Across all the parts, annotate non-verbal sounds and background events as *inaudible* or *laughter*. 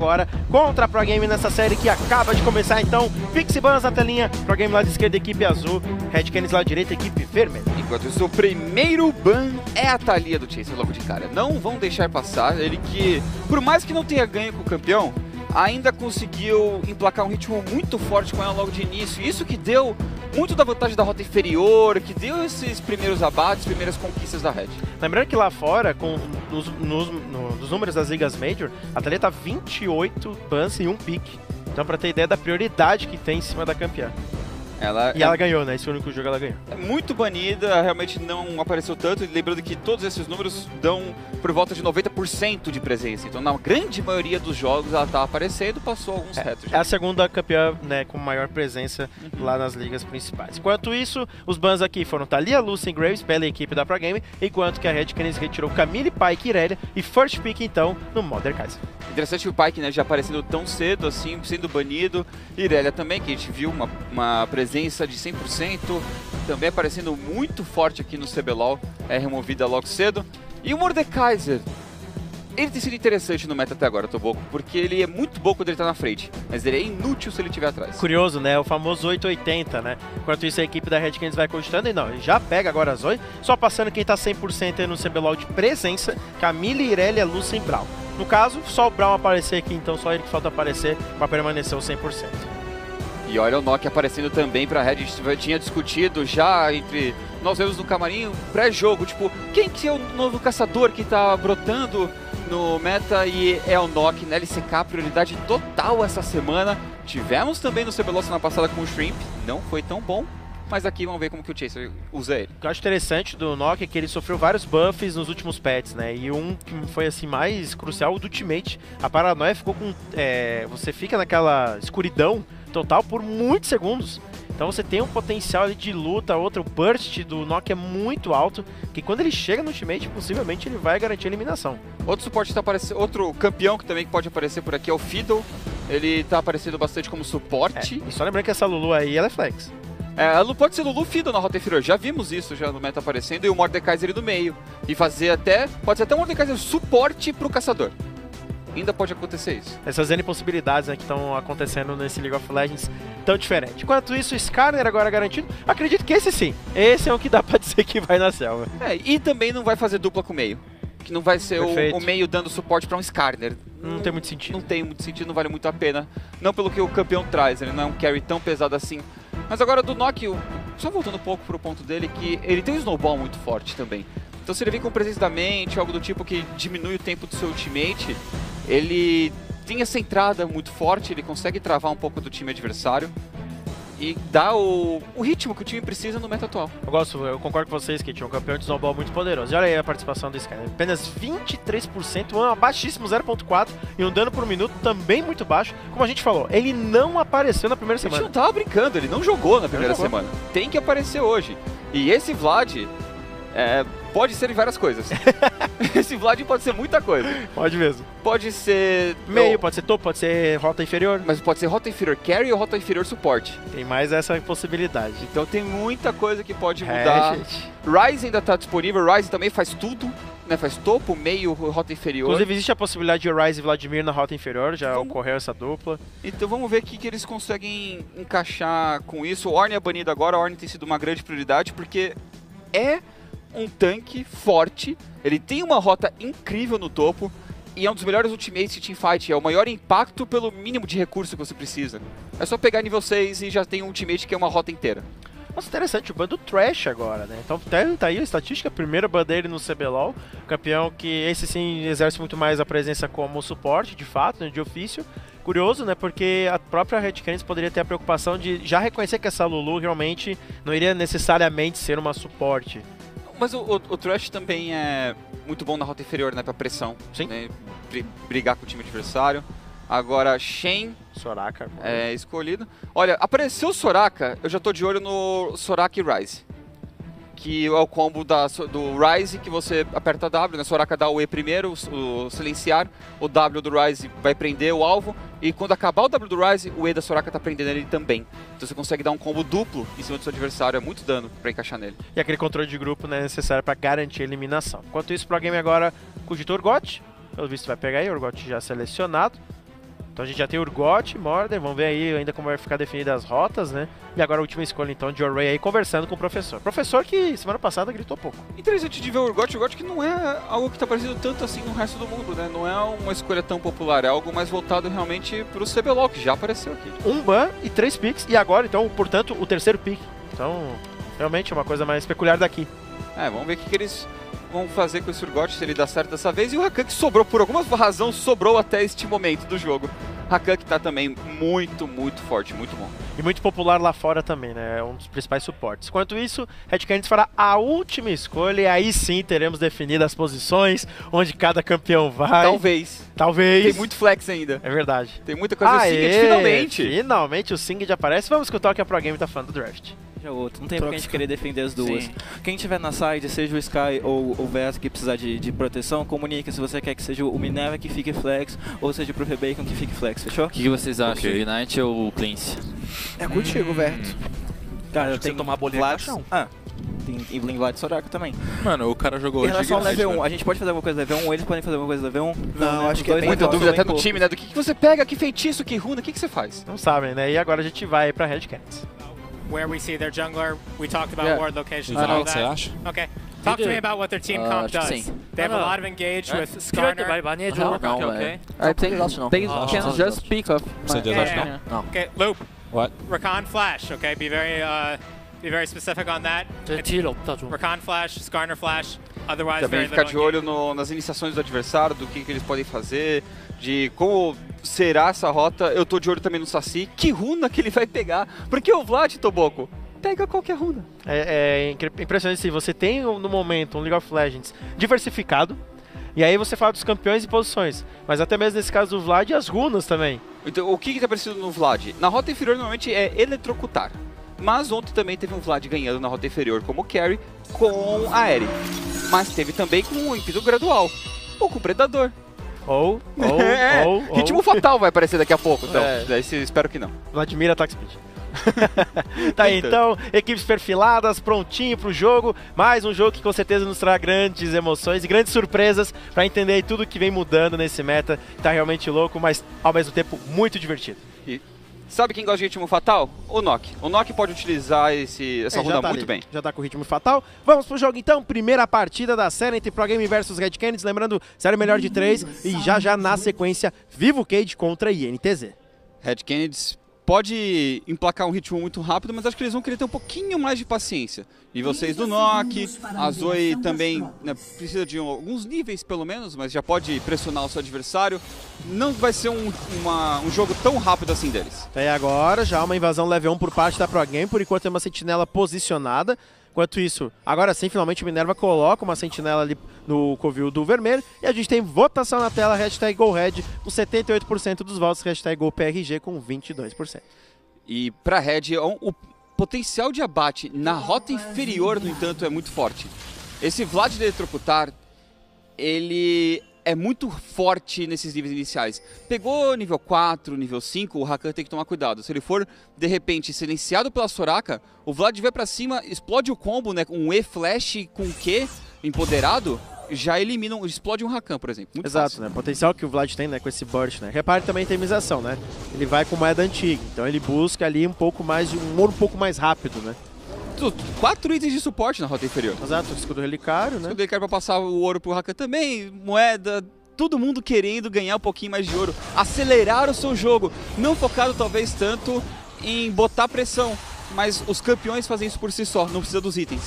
agora contra a Pro Game nessa série que acaba de começar. Então, Pixie Bans na telinha, Pro Game lá de esquerda, equipe azul, Red Canids lá de direita, equipe vermelha. Enquanto isso, o primeiro ban é a Thalia do Chaser logo de cara. Não vão deixar passar. Ele que, por mais que não tenha ganho com o campeão, ainda conseguiu emplacar um ritmo muito forte com ela logo de início. Isso que deu muito da vantagem da rota inferior, que deu esses primeiros abates, primeiras conquistas da Red. Lembrando que lá fora, com nos, nos, no, nos números das ligas Major, a tá 28 bans e um pique. Então pra ter ideia da prioridade que tem em cima da campeã. Ela E é ela ganhou, né? Esse é o único jogo que ela ganhou. muito banida, realmente não apareceu tanto. Lembrando que todos esses números dão por volta de 90% de presença. Então, na grande maioria dos jogos, ela tá aparecendo, passou alguns retos. É a segunda campeã, né, com maior presença lá nas ligas principais. Enquanto isso, os bans aqui foram Thalia, Lucy Graves, pela equipe da Pro Game, enquanto que a Red Canids retirou Camille, Pike e Irelia e First Pick, então, no Modern Kaiser. Interessante o Pike, né, já aparecendo tão cedo assim, sendo banido. Irelia também, que a gente viu uma, uma presença de 100%, também aparecendo muito forte aqui no CBLOL, é removida logo cedo. E o Mordekaiser, ele tem sido interessante no meta até agora, Toboco, porque ele é muito bom quando ele tá na frente, mas ele é inútil se ele estiver atrás. Curioso, né? O famoso 880, né? Enquanto isso, a equipe da Red Canids vai cogitando e não, já pega agora a Zoe, só passando quem tá 100% aí no CBLOL de presença, Camille, Irelia, Lucy e. No caso, só o Brown aparecer aqui, então só ele que falta aparecer para permanecer o 100%. E olha o Nokia aparecendo também pra Red. A gente tinha discutido já entre nós mesmos no camarim, pré-jogo, tipo, quem que é o novo caçador que tá brotando no meta e é o Nokia na LCK, prioridade total essa semana. Tivemos também no CBLOL semana passada com o Shrimp, não foi tão bom, mas aqui vamos ver como que o Chaser usa ele. O que eu acho interessante do Nokia é que ele sofreu vários buffs nos últimos pets, né? E um que foi assim mais crucial, o do Ultimate. A paranoia ficou com. é, você fica naquela escuridão total por muitos segundos. Então você tem um potencial ali de luta, outro burst do Nokia é muito alto, que quando ele chega no Ultimate, possivelmente ele vai garantir a eliminação. Outro suporte tá aparecendo, outro campeão que também pode aparecer por aqui é o Fiddle. Ele tá aparecendo bastante como É, suporte. e só lembrando que essa Lulu aí, ela é flex. É, ela pode ser Lulu Fiddle na rota inferior, já vimos isso já no meta aparecendo, e o Mordekaiser no meio. E fazer até, pode ser até um Mordekaiser suporte pro caçador. Ainda pode acontecer isso. Essas N possibilidades né, que estão acontecendo nesse League of Legends tão diferente. Enquanto isso, o Skarner agora garantido. Acredito que esse sim. Esse é o que dá *laughs* pra dizer que vai na selva. É, e também não vai fazer dupla com o meio. Que não vai ser o, o meio dando suporte pra um Skarner. Não tem muito sentido. Não tem muito sentido, não vale muito a pena. Não pelo que o campeão traz, ele não é um carry tão pesado assim. Mas agora do Nock, só voltando um pouco pro ponto dele, que ele tem um snowball muito forte também. Então se ele vem com presença da mente, algo do tipo que diminui o tempo do seu ultimate, ele tem essa entrada muito forte, ele consegue travar um pouco do time adversário e dá o, o ritmo que o time precisa no meta atual. Eu gosto, eu concordo com vocês que tinha um campeão de snowball muito poderoso. E olha aí a participação do Skarner. Apenas 23%, um baixíssimo 0.4 e um dano por minuto também muito baixo. Como a gente falou, ele não apareceu na primeira A gente semana. não tava brincando, ele não jogou na primeira jogou. semana. Tem que aparecer hoje. E esse Vlad é, pode ser em várias coisas. *laughs* esse Vlad pode ser muita coisa. Pode mesmo. Pode ser Meio, pode ser topo, pode ser rota inferior. mas pode ser rota inferior carry ou rota inferior suporte. Tem mais essa possibilidade. Então tem muita coisa que pode É, mudar. gente. Ryze ainda tá disponível, Ryze também faz tudo, né? Faz topo, meio, rota inferior. Inclusive, existe a possibilidade de Rise e Vladimir na rota inferior, já Vamos- ocorreu essa dupla. Então vamos ver o que, que eles conseguem encaixar com isso. O Ornn é banido agora, o Ornn tem sido uma grande prioridade porque é um tanque forte, ele tem uma rota incrível no topo e é um dos melhores ultimates de teamfight, é o maior impacto pelo mínimo de recurso que você precisa. É só pegar nível 6 e já tem um ultimate que é uma rota inteira. Nossa, interessante, o ban do Trash agora, né? Então tá, tá aí a estatística, primeiro ban dele no CBLOL, campeão que esse sim exerce muito mais a presença como suporte, de fato, né, de ofício. Curioso, né? Porque a própria Red Canids poderia ter a preocupação de já reconhecer que essa Lulu realmente não iria necessariamente ser uma suporte. Mas o, o, o Trash também é muito bom na rota inferior, né? Pra pressão. Sim. Né, bri- brigar com o time adversário. Agora, Shen Soraka. é escolhido. Olha, apareceu o Soraka, eu já tô de olho no Soraka e Ryze. Que é o combo da, do Ryze que você aperta W, né? Soraka dá o E primeiro, o, o silenciar, o W do Ryze vai prender o alvo, e quando acabar o W do Ryze, o E da Soraka tá prendendo ele também. Então você consegue dar um combo duplo em cima do seu adversário, é muito dano pra encaixar nele. E aquele controle de grupo né, necessário para garantir a eliminação. Enquanto isso, Pro Game agora com o Urgot. Pelo visto vai pegar aí, Urgot já selecionado. Então a gente já tem Urgot, Mordor, vamos ver aí ainda como vai ficar definidas as rotas, né? E agora a última escolha então de Array aí conversando com o professor. Professor que semana passada gritou pouco. Interessante de ver o Urgot, Urgot que não é algo que está aparecendo tanto assim no resto do mundo, né? Não é uma escolha tão popular, é algo mais voltado realmente para o CBLOL, que já apareceu aqui. Um ban e três picks, e agora então, portanto, o terceiro pick. Então, realmente é uma coisa mais peculiar daqui. É, vamos ver o que, que eles vão fazer com esse Urgot, se ele dá certo dessa vez. E o Hakan que sobrou, por alguma razão, sobrou até este momento do jogo. Hakan que tá também muito, muito forte, muito bom. E muito popular lá fora também, né? É um dos principais suportes. Enquanto isso, Red Canids fará a última escolha e aí sim teremos definidas as posições, onde cada campeão vai. Talvez. Talvez. Tem muito flex ainda. É verdade. Tem muita coisa assim, finalmente. Finalmente o Singed aparece. Vamos escutar o que a Pro Game tá falando do draft outro. Não tem por que a gente querer defender as duas. Sim. Quem tiver na side, seja o Sky ou o Vesk que precisar de, de proteção, comunique se você quer que seja o Minerva que fique flex ou seja o Profe Bacon que fique flex, fechou? O que, que, vocês acham, okay. Ignite ou o Cleanse? É contigo, hum. Verto. Cara, eu tenho que tomar bolinha Vlad... Ah, tem Evelyn Vlad Soraka também. Mano, o cara jogou Em relação ao level 1, a gente pode fazer alguma coisa level 1, eles podem fazer alguma coisa level 1? Não, não né? acho que é muita dúvida até no time, né? Do que, que você pega, que feitiço, que runa, o que, que você faz? Não sabem, né? E agora a gente vai pra Red Cats. Where we see their jungler. We talked about yeah. ward locations and all that. Okay. Talk to me about what their team uh, comp does. They have a lot of engage with Skarner. Okay. I think they can just pick up. Yeah, yeah. Okay, Loop. What? Rakan Flash, okay? Be very uh, be very specific on that. Rakan Flash, Skarner Flash. Otherwise, Também ficar de olho no, nas iniciações do adversário, do que, que eles podem fazer, de como será essa rota. Eu tô de olho também no Saci. Que runa que ele vai pegar? Porque o Vlad, Toboco, pega qualquer runa. É, é impressionante se você tem no momento um League of Legends diversificado. E aí você fala dos campeões e posições. Mas até mesmo nesse caso do Vlad, as runas também. Então, o que, que tá aparecendo no Vlad? Na rota inferior, normalmente é eletrocutar. Mas ontem também teve um Vlad ganhando na rota inferior como carry com a Eri. Mas teve também com o ímpeto gradual. Ou com o Predador. Ou, ou, *laughs* é, ou, Ritmo fatal vai aparecer daqui a pouco, então. É. Daí espero que não. Vladimir Attack Speed. *laughs* tá aí, então, equipes perfiladas, prontinho pro jogo. Mais um jogo que com certeza nos trará grandes emoções e grandes surpresas para entender tudo que vem mudando nesse meta. Tá realmente louco, mas ao mesmo tempo muito divertido. Sabe quem gosta de ritmo fatal? O Nock. O Nock pode utilizar esse, essa é, runa tá muito ali. bem. Já tá com ritmo fatal. Vamos pro jogo então. Primeira partida da série entre Pro Game versus Red Canids. Lembrando, série melhor de três. E já já na sequência, Vivo Cage contra INTZ. Red Canids pode emplacar um ritmo muito rápido, mas acho que eles vão querer ter um pouquinho mais de paciência. E vocês do Nock, a Zoe também né, precisa de alguns níveis pelo menos, mas já pode pressionar o seu adversário. Não vai ser um, uma, um jogo tão rápido assim deles. É agora já uma invasão level 1 por parte da Pro Game, por enquanto tem uma sentinela posicionada. Enquanto isso, agora sim, finalmente o Minerva coloca uma sentinela ali no covil do vermelho. E a gente tem votação na tela, hashtag GoRed, com 78% dos votos, hashtag GoPRG com 22%. E para Red, é o potencial de abate na rota inferior, no entanto, é muito forte. Esse Vlad de eletrocutar, ele é muito forte nesses níveis iniciais. Pegou nível 4, nível 5, o Rakan tem que tomar cuidado. Se ele for, de repente, silenciado pela Soraka, o Vlad vai para cima, explode o combo, né? Um E-Flash com Q empoderado, já elimina, explode um Rakan, por exemplo. Muito Exato, fácil. né? O potencial que o Vlad tem, né, com esse burst, né? Repare também a itemização, né? Ele vai com moeda antiga, então ele busca ali um pouco mais um ouro um pouco mais rápido, né? Quatro itens de suporte na rota inferior. Exato, escudo relicário, né? Escudo relicário pra passar o ouro pro Rakan também, moeda, todo mundo querendo ganhar um pouquinho mais de ouro, acelerar o seu jogo, não focado talvez tanto em botar pressão, mas os campeões fazem isso por si só, não precisa dos itens.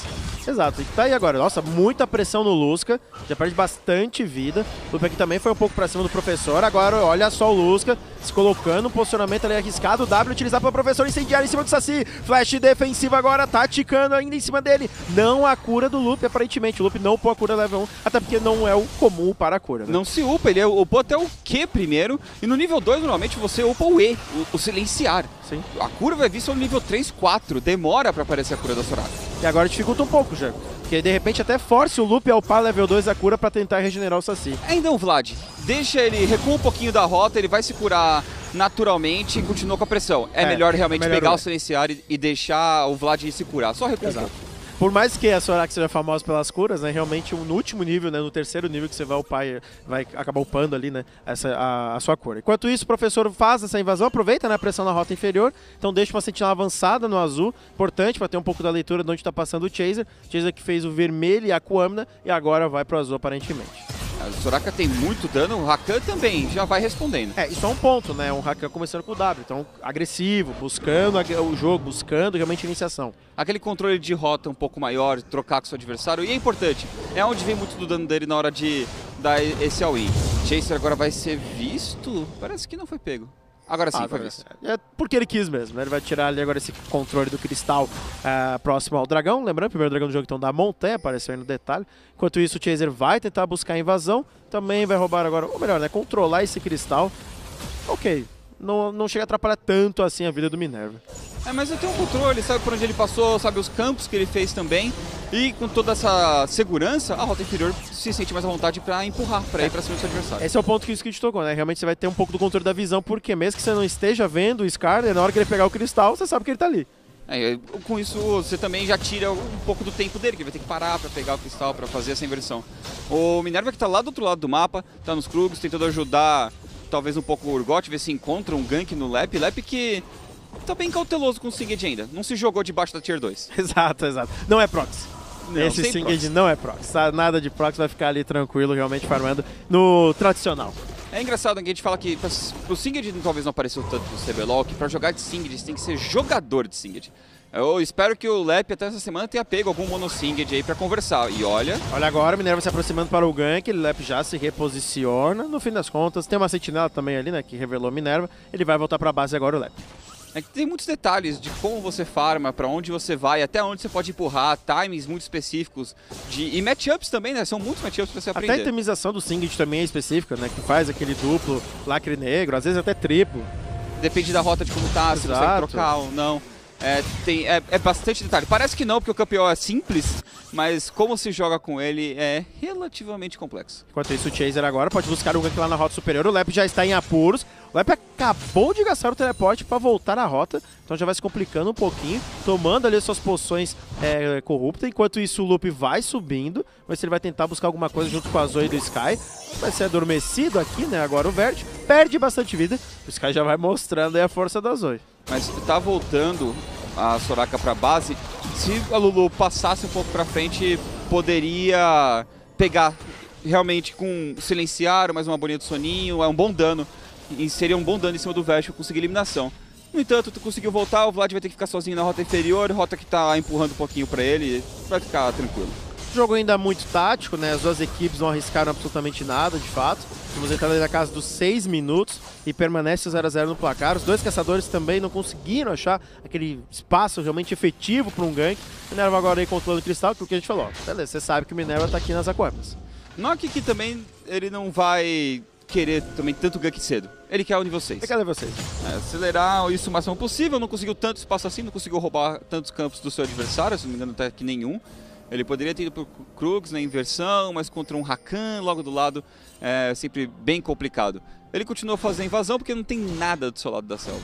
Exato, e tá aí agora, nossa, muita pressão no Lusca, já perde bastante vida. O aqui também foi um pouco pra cima do professor, agora olha só o Lusca se colocando, um posicionamento ali arriscado, W utilizar para o professor incendiar em cima do Saci, flash defensivo agora, tá ticando ainda em cima dele, não a cura do Lupe, aparentemente, o Lupe não upou a cura level 1, até porque não é o comum para a cura. Né? Não se upa, ele upou até o Q primeiro, e no nível 2 normalmente você upa o E, o, o silenciar. Sim. A cura vai vir só no nível 3, 4, demora para aparecer a cura da Soraka. E agora dificulta um pouco, já. Porque de repente até force o loop a upar level 2 a cura para tentar regenerar o Saci. É, então, Vlad, deixa ele, recua um pouquinho da rota, ele vai se curar naturalmente e continua com a pressão. É, é melhor realmente é pegar o silenciar e, e, deixar o Vlad se curar. Só recua. Por mais que a Soraka seja famosa pelas curas, né, realmente no último nível, né, no terceiro nível que você vai upar, vai acabar upando ali, né, essa, a, a sua cura. Enquanto isso, o professor faz essa invasão, aproveita né, a pressão na rota inferior, então deixa uma sentinela avançada no azul, importante para ter um pouco da leitura de onde está passando o Chaser. Chaser que fez o vermelho e a Kuamna e agora vai pro azul aparentemente. A Soraka tem muito dano, o Rakan também já vai respondendo. É, isso é um ponto, né? Um Rakan começando com o W, então agressivo, buscando o jogo, buscando realmente a iniciação. Aquele controle de rota um pouco maior, trocar com seu adversário, e é importante, é onde vem muito do dano dele na hora de dar esse all-in. Chaser agora vai ser visto, parece que não foi pego. Agora sim, ah, foi visto. É porque ele quis mesmo, né? Ele vai tirar ali agora esse controle do cristal uh, próximo ao dragão. Lembrando, o primeiro dragão do jogo então da montanha, apareceu aí no detalhe. Enquanto isso, o Chaser vai tentar buscar a invasão. Também vai roubar agora, ou melhor, né? Controlar esse cristal. Ok, não, não chega a atrapalhar tanto assim a vida do Minerva. É, mas ele tem um controle, sabe por onde ele passou, sabe os campos que ele fez também. E com toda essa segurança, a rota inferior se sente mais à vontade para empurrar, para ir para cima do seu adversário. Esse é o ponto que o Skid tocou, né? Realmente você vai ter um pouco do controle da visão, porque mesmo que você não esteja vendo o Scar, na hora que ele pegar o cristal, você sabe que ele tá ali. É, com isso você também já tira um pouco do tempo dele, que vai ter que parar para pegar o cristal, para fazer essa inversão. O Minerva que está lá do outro lado do mapa, está nos Krugs, tentando ajudar talvez um pouco o Urgot, ver se encontra um gank no Lep. Lep que tá bem cauteloso com o Singed ainda. Não se jogou debaixo da Tier 2. *laughs* Exato, exato. Não é proxy. Não, Esse Singed não é proxy. Nada de proxy, vai ficar ali tranquilo, realmente farmando no tradicional. É engraçado que a gente fala que pro Singed talvez não apareceu tanto no CBLOL, que pra jogar de Singed você tem que ser jogador de Singed. Eu espero que o Lep até essa semana tenha pego algum mono-singed aí pra conversar. E olha... Olha agora, o Minerva se aproximando para o gank, o Lep já se reposiciona. No fim das contas, tem uma sentinela também ali, né, que revelou Minerva. Ele vai voltar pra base agora, o Lep. É que tem muitos detalhes de como você farma, para onde você vai, até onde você pode empurrar, timings muito específicos de e matchups também, né? São muitos matchups para você aprender. Até a itemização do Singed também é específica, né? Que faz aquele duplo lacre negro, às vezes até triplo. Depende da rota de como tá, Exato. se você trocar ou não. É, tem, é, é, bastante detalhe. Parece que não, porque o campeão é simples, mas como se joga com ele é relativamente complexo. Enquanto isso, o Chaser agora pode buscar o gank lá na rota superior. O Lep já está em apuros. O Lep acabou de gastar o teleporte para voltar na rota, então já vai se complicando um pouquinho, tomando ali suas poções é, corruptas. Enquanto isso, o Loop vai subindo, mas ele vai tentar buscar alguma coisa junto com a Zoe do Sky. Vai ser adormecido aqui, né? Agora o Verde perde bastante vida. O Sky já vai mostrando aí a força da Zoe. Mas tá voltando a Soraka para base. Se a Lulu passasse um pouco para frente, poderia pegar realmente com silenciar, mais uma de soninho, é um bom dano. E seria um bom dano em cima do Vest conseguir eliminação. No entanto, tu conseguiu voltar, o Vlad vai ter que ficar sozinho na rota inferior, rota que tá empurrando um pouquinho para ele, vai ficar tranquilo. Jogo ainda muito tático, né? As duas equipes não arriscaram absolutamente nada, de fato. Estamos entrando na casa dos 6 minutos e permanece 0 a 0 no placar. Os dois caçadores também não conseguiram achar aquele espaço realmente efetivo para um gank. Minerva agora aí controlando o cristal, que é o que a gente falou. Beleza, você sabe que o Minerva está aqui nas aquamas. Nock que também ele não vai querer também tanto gank cedo. Ele quer o nível 6. Ele quer o nível 6. É, acelerar isso o máximo possível. Não conseguiu tanto espaço assim, não conseguiu roubar tantos campos do seu adversário, se não me engano até que nenhum. Ele poderia ter ido para o Krugs na inversão, mas contra um Rakan logo do lado é sempre bem complicado. Ele continuou fazendo invasão porque não tem nada do seu lado da selva.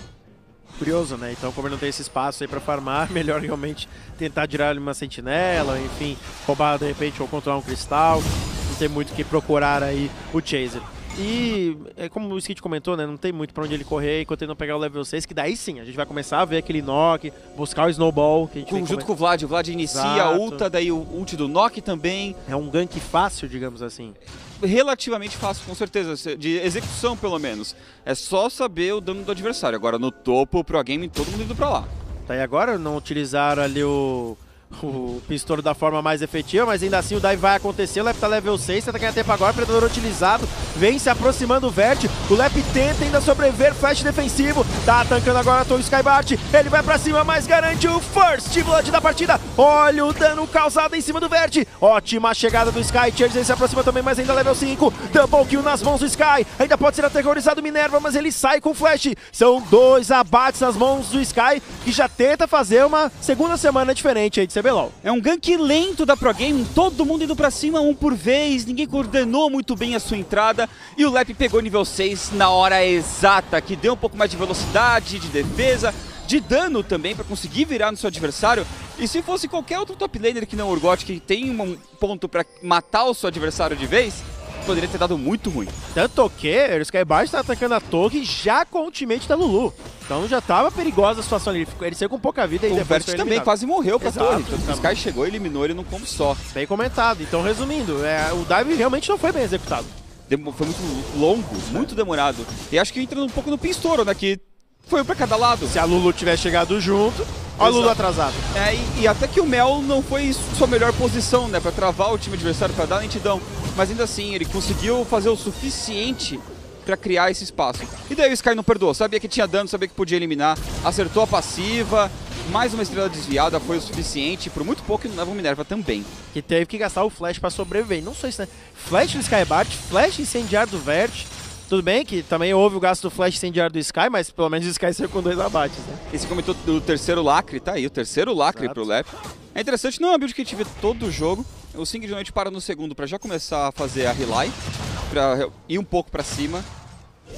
Curioso, né? Então, como ele não tem esse espaço aí para farmar, *laughs* melhor realmente tentar tirar uma sentinela, enfim, roubar de repente ou controlar um cristal. Não tem muito que procurar aí o Chaser. E é como o Skid comentou, né? Não tem muito pra onde ele correr enquanto ele não pegar o level 6, que daí sim, a gente vai começar a ver aquele knock, buscar o snowball. Que a gente com, junto com o Vlad, o Vlad inicia Exato. a ulta, daí o ult do knock também. É um gank fácil, digamos assim. Relativamente fácil, com certeza, de execução pelo menos. É só saber o dano do adversário. Agora no topo, pro game, todo mundo indo pra lá. Tá, e agora não utilizaram ali o o Pistouro da forma mais efetiva, mas ainda assim o dive vai acontecer. O Lep tá level 6, tenta ganhar tempo agora, Predador utilizado, vem se aproximando o Vert. O Lep tenta ainda sobreviver, flash defensivo, tá atancando agora o Skybart. Ele vai pra cima, mas garante o first blood da partida. Olha o dano causado em cima do Vert. Ótima chegada do Sky, Charles se aproxima também, mas ainda level 5. Double kill nas mãos do Sky, ainda pode ser aterrorizado Minerva, mas ele sai com flash. São dois abates nas mãos do Sky, que já tenta fazer uma segunda semana diferente aí de CBLOL. É um gank lento da Pro Game, todo mundo indo pra cima, um por vez, ninguém coordenou muito bem a sua entrada e o Lep pegou nível 6 na hora exata, que deu um pouco mais de velocidade, de defesa, de dano também para conseguir virar no seu adversário. E se fosse qualquer outro top laner que não Urgot, que tem um ponto para matar o seu adversário de vez, poderia ter dado muito ruim. Tanto que o Skybart está atacando a torre já com o ultimate da Lulu. Então já estava perigosa a situação ali. Ele, ficou, ele saiu com pouca vida e o depois também eliminado. quase morreu pra Exato, torre. Então, o. Sky chegou e eliminou ele num combo só. Bem comentado. Então, resumindo, é, o dive realmente não foi bem executado. Demo- Foi muito longo, muito demorado. E acho que entra um pouco no pinstouro, né? Que foi um pra cada lado. Se a Lulu tivesse chegado junto, olha a Lulu atrasado. É, e, e até que o Mel não foi sua melhor posição, né? Pra travar o time adversário, pra dar lentidão. Mas ainda assim, ele conseguiu fazer o suficiente pra criar esse espaço. E daí o Sky não perdoou. Sabia que tinha dano, sabia que podia eliminar. Acertou a passiva. Mais uma estrela desviada foi o suficiente. Por muito pouco, e não leva o Minerva também. Que teve que gastar o flash pra sobreviver. Não só isso, né? Flash do Skybart, flash incendiário do Vert. Tudo bem que também houve o gasto do flash incendiário do Sky, mas pelo menos o Sky saiu com dois abates, né? E você comentou do terceiro lacre, tá aí, o terceiro lacre Exato. pro Lep. É interessante, não é uma build que a gente vê todo o jogo. O Sing geralmente para no segundo pra já começar a fazer a relay, pra ir um pouco pra cima.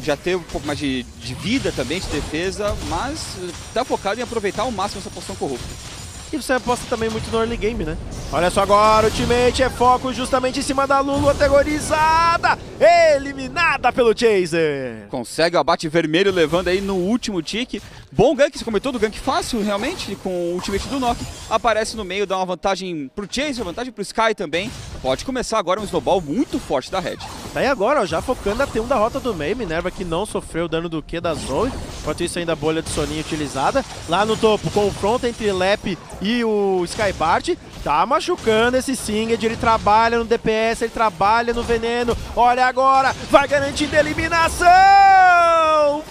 Já ter um pouco mais de, de vida também, de defesa, mas eh, tá focado em aproveitar ao máximo essa poção corrupta. E você aposta também muito no early game, né? Olha só agora, o ultimate é foco justamente em cima da Lulu aterrorizada, eliminada pelo Chaser. Consegue o abate vermelho levando aí no último tique. Bom gank, você comentou do gank fácil realmente, com o ultimate do Nock. Aparece no meio, dá uma vantagem pro Chaser, vantagem pro Sky também. Pode começar agora um snowball muito forte da Red. Tá aí agora, ó, já focando na T1 da rota do meio, Minerva que não sofreu dano do Q da Zoe, enquanto isso ainda a bolha de soninho utilizada. Lá no topo, confronto entre Lep e o Skybart, tá machucando esse Singed, ele trabalha no DPS, ele trabalha no veneno, olha agora, vai garantindo a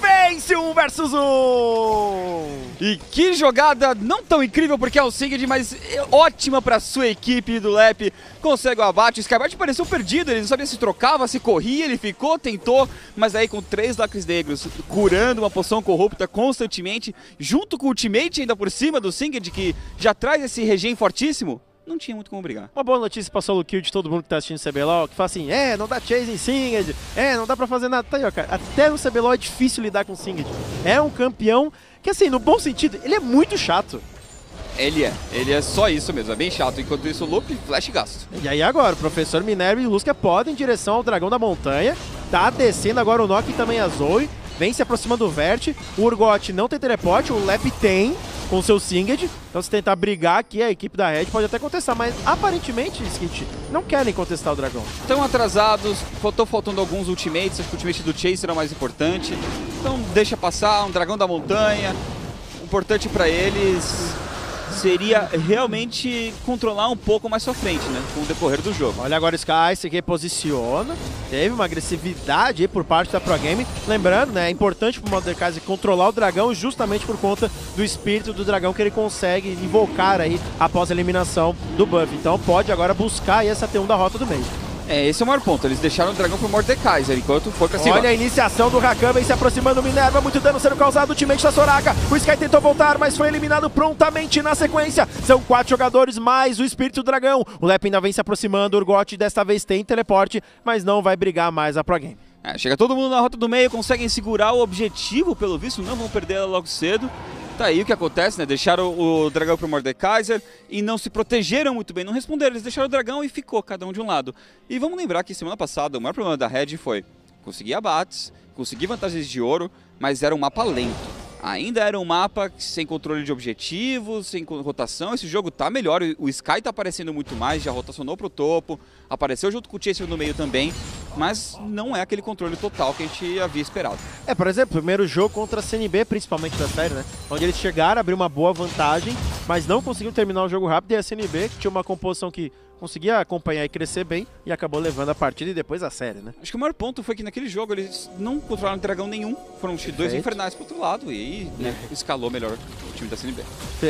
Vence um versus um! E que jogada não tão incrível porque é o Singed, mas é ótima para sua equipe do Lep. Consegue o abate. O Skybart pareceu perdido, ele não sabia se trocava, se corria, ele ficou, tentou, mas aí com três lacres negros, curando uma poção corrupta constantemente, junto com o ultimate ainda por cima do Singed, que já traz esse regen fortíssimo, não tinha muito como brigar. Uma boa notícia pra solo kill de todo mundo que tá assistindo o CBLOL, que fala assim, é, não dá chase em Singed, é, não dá pra fazer nada. Tá aí, ó, cara. Até no CBLOL é difícil lidar com Singed. É um campeão que, assim, no bom sentido, ele é muito chato. Ele é, ele é só isso mesmo, é bem chato. Enquanto isso, loop, flash e gasto. E aí agora, o professor Minerva e Lusca podem em direção ao Dragão da Montanha. Tá descendo agora o Nock e também a Zoe. Vem se aproximando do Vert. O Urgot não tem teleporte, o Lep tem com seu Singed. Então se tentar brigar aqui, a equipe da Red pode até contestar. Mas aparentemente, Skit, não querem contestar o Dragão. Estão atrasados, faltou faltando alguns ultimates, acho que o ultimate do Chase era o mais importante. Então deixa passar, um dragão da montanha. Importante para eles seria realmente controlar um pouco mais sua frente, né? Com o decorrer do jogo. Olha agora o Sky se reposiciona. Teve uma agressividade por parte da Pro Game. Lembrando, né, é importante pro Mordekaiser controlar o dragão justamente por conta do espírito do dragão que ele consegue invocar aí após a eliminação do buff. Então pode agora buscar essa T1 da rota do meio. É, esse é o maior ponto. Eles deixaram o dragão pro Mordekaiser enquanto foi pra cima. Olha a iniciação do Rakan, vem se aproximando do Minerva, muito dano sendo causado, teammate da Soraka. O Sky tentou voltar, mas foi eliminado prontamente na sequência. São quatro jogadores mais o espírito dragão. O Lep ainda vem se aproximando, o Urgot desta vez tem teleporte, mas não vai brigar mais a Pro Game. É, chega todo mundo na rota do meio, conseguem segurar o objetivo, pelo visto, não vão perder ela logo cedo. Tá aí o que acontece, né? Deixaram o dragão pro Mordekaiser e não se protegeram muito bem, não responderam. Eles deixaram o dragão e ficou cada um de um lado. E vamos lembrar que semana passada o maior problema da Red foi conseguir abates, conseguir vantagens de ouro, mas era um mapa lento. Ainda era um mapa sem controle de objetivos, sem rotação. Esse jogo tá melhor, o Sky tá aparecendo muito mais, já rotacionou pro topo, apareceu junto com o Chaser no meio também, mas não é aquele controle total que a gente havia esperado. É, por exemplo, primeiro jogo contra a CNB, principalmente da série, né? Onde eles chegaram, abriu uma boa vantagem, mas não conseguiram terminar o jogo rápido. E a CNB, que tinha uma composição que conseguia acompanhar e crescer bem, e acabou levando a partida e depois a série, né? Acho que o maior ponto foi que naquele jogo eles não controlaram dragão nenhum, foram dois Perfeito. infernais pro outro lado, e aí né, escalou melhor o time da CNB.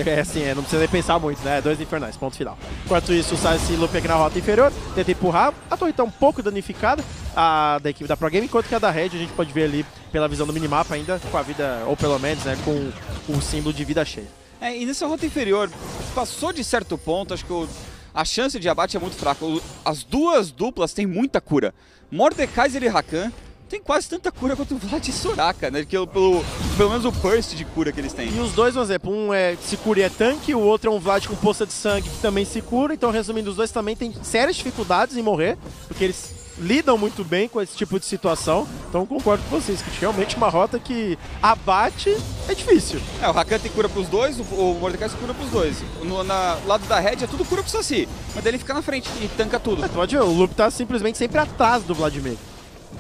É assim, é, não precisa nem pensar muito, né? Dois infernais, ponto final. Enquanto isso, sai esse loop aqui na rota inferior, tenta empurrar. A torre tá um pouco danificada, a da equipe da Pro Game, enquanto que a da Red a gente pode ver ali pela visão do minimapa ainda com a vida, ou pelo menos, né, com o símbolo de vida cheia. É, e nessa rota inferior, passou de certo ponto, acho que o- a chance de abate é muito fraca. As duas duplas têm muita cura. Mordekaiser e Rakan tem quase tanta cura quanto o Vlad e Soraka, né? Que pelo, pelo menos o burst de cura que eles têm. E os dois, por exemplo, um é se cura e é tanque, o outro é um Vlad com poça de sangue que também se cura. Então, resumindo, os dois também têm sérias dificuldades em morrer, porque eles lidam muito bem com esse tipo de situação. Então concordo com vocês, que realmente uma rota que abate é difícil. É, o Rakan tem cura pros dois, o, o Mordecai cura pros dois. No na, lado da Red é tudo cura pro Saci, mas daí ele fica na frente e tanca tudo. É, pode ver, o Loop tá simplesmente sempre atrás do Vladimir.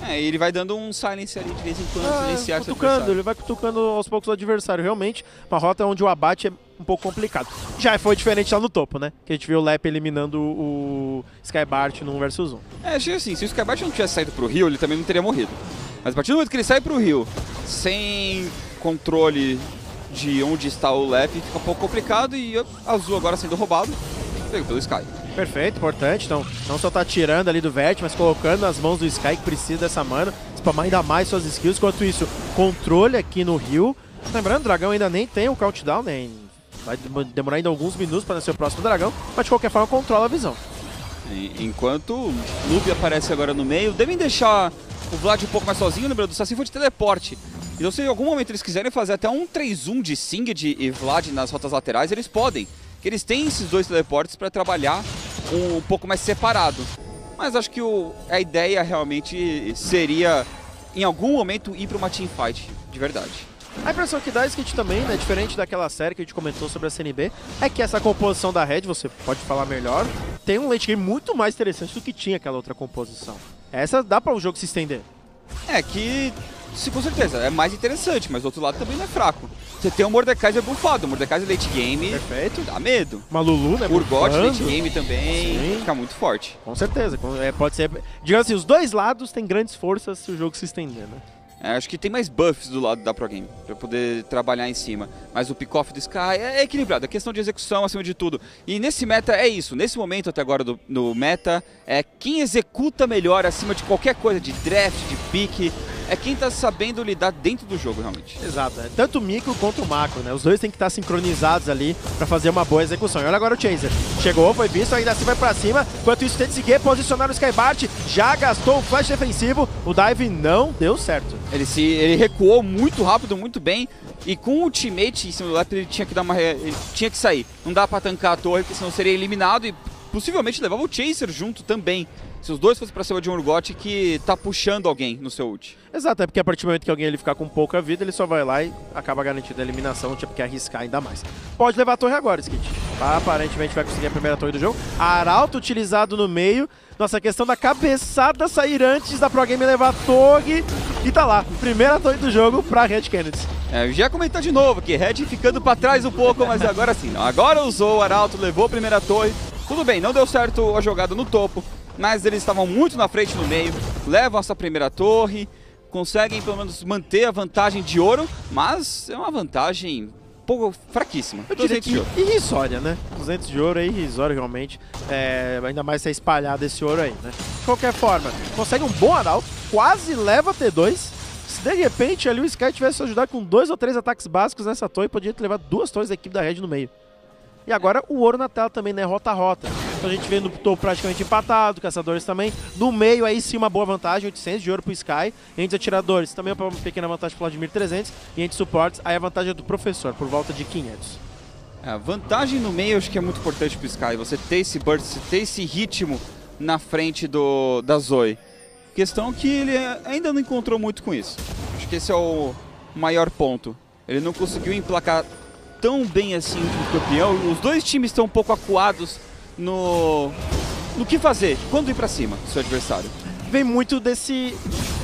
É, ele vai dando um silence ali de vez em quando, ah, silenciar cutucando, ele vai cutucando aos poucos o adversário. Realmente, uma rota onde o abate é um pouco complicado. Já foi diferente lá no topo, né? Que a gente viu o Lep eliminando o Skybart no 1 vs 1. É, achei assim, se o Skybart não tivesse saído pro Rio, ele também não teria morrido. Mas a partir do momento que ele sai pro Rio, sem controle de onde está o Lep, fica um pouco complicado e o Azul agora sendo roubado, pego pelo Sky. Perfeito, importante. Então, não só tá tirando ali do Vert, mas colocando nas mãos do Sky, que precisa dessa mana, spamar ainda mais suas skills. Enquanto isso, controle aqui no Rio. Lembrando, o dragão ainda nem tem o countdown, nem né? Vai demorar ainda alguns minutos para nascer o próximo dragão, mas de qualquer forma controla a visão. Enquanto o Noob aparece agora no meio, devem deixar o Vlad um pouco mais sozinho, lembrando, o Saci foi de teleporte. Então se em algum momento eles quiserem fazer até um 3-1 de Singed e Vlad nas rotas laterais, eles podem que eles têm esses dois teleportes para trabalhar um, pouco mais separado. Mas acho que o, a ideia realmente seria, em algum momento, ir para uma teamfight, de verdade. A impressão que dá é que a gente também, né, diferente daquela série que a gente comentou sobre a CNB, é que essa composição da Red, você pode falar melhor, tem um late game muito mais interessante do que tinha aquela outra composição. Essa dá para o jogo se estender. É que, se, com certeza, é mais interessante, mas do outro lado também não é fraco. Você tem o Mordekaiser bufado. O Mordekaiser late game. Perfeito. Dá medo. Uma Lulu, né? Urgot late game também. Sim. Fica muito forte. Com certeza. É, pode ser. Digamos assim, os dois lados têm grandes forças se o jogo se estender, né? É, acho que tem mais buffs do lado da Pro Game, pra poder trabalhar em cima. Mas o pick-off do Sky é equilibrado, é questão de execução acima de tudo. E nesse meta é isso, nesse momento até agora do, no meta, é quem executa melhor acima de qualquer coisa, de draft, de pique, é quem tá sabendo lidar dentro do jogo, realmente. Exato, é. tanto o micro quanto o macro, né? Os dois têm que estar sincronizados ali para fazer uma boa execução. E olha agora o Chaser. Chegou, foi visto, ainda assim vai para cima. Enquanto isso, tenta se reposicionar no Skybart. Já gastou o flash defensivo. O dive não deu certo. Ele, se, ele recuou muito rápido, muito bem. E com o ultimate em cima do Lep, ele tinha que dar uma. Ele tinha que sair. Não dá para tancar a torre, porque senão seria eliminado e possivelmente levava o Chaser junto também. Se os dois fossem pra cima de um Urgot que tá puxando alguém no seu ult. Exato, é porque a partir do momento que alguém ele ficar com pouca vida, ele só vai lá e acaba garantindo a eliminação, não tinha porque arriscar ainda mais. Pode levar a torre agora, Skit. Aparentemente vai conseguir a primeira torre do jogo. Arauto utilizado no meio. Nossa, questão da cabeçada sair antes da Pro Game levar a torre. E tá lá, primeira torre do jogo pra Red Kennedy. É, já comentar de novo que Red ficando pra trás um pouco, mas agora sim. Não. Agora usou o Arauto, levou a primeira torre. Tudo bem, não deu certo a jogada no topo, mas eles estavam muito na frente no meio, levam essa primeira torre, conseguem pelo menos manter a vantagem de ouro, mas é uma vantagem um pouco fraquíssima. Eu diria que irrisória, né? 200 de ouro é irrisório realmente, é, ainda mais ser espalhado esse ouro aí, né? De qualquer forma, consegue um bom arauto, quase leva T2, se de repente ali o Sky tivesse ajudado com dois ou três ataques básicos nessa torre, podia ter levado duas torres da equipe da Red no meio. E agora o ouro na tela também, né? Rota a rota. Então a gente vê no topo praticamente empatado, caçadores também. No meio aí sim uma boa vantagem, 800 de ouro pro Sky. Entre atiradores também uma pequena vantagem pro Vladimir 300. E entre suportes aí a vantagem é do professor, por volta de 500. É, a vantagem no meio acho que é muito importante pro Sky. Você ter esse burst, você ter esse ritmo na frente do, da Zoe. Questão que ele ainda não encontrou muito com isso. Acho que esse é o maior ponto. Ele não conseguiu emplacar tão bem assim o campeão. Os dois times estão um pouco acuados no, no que fazer, quando ir para cima do seu adversário. Vem muito desse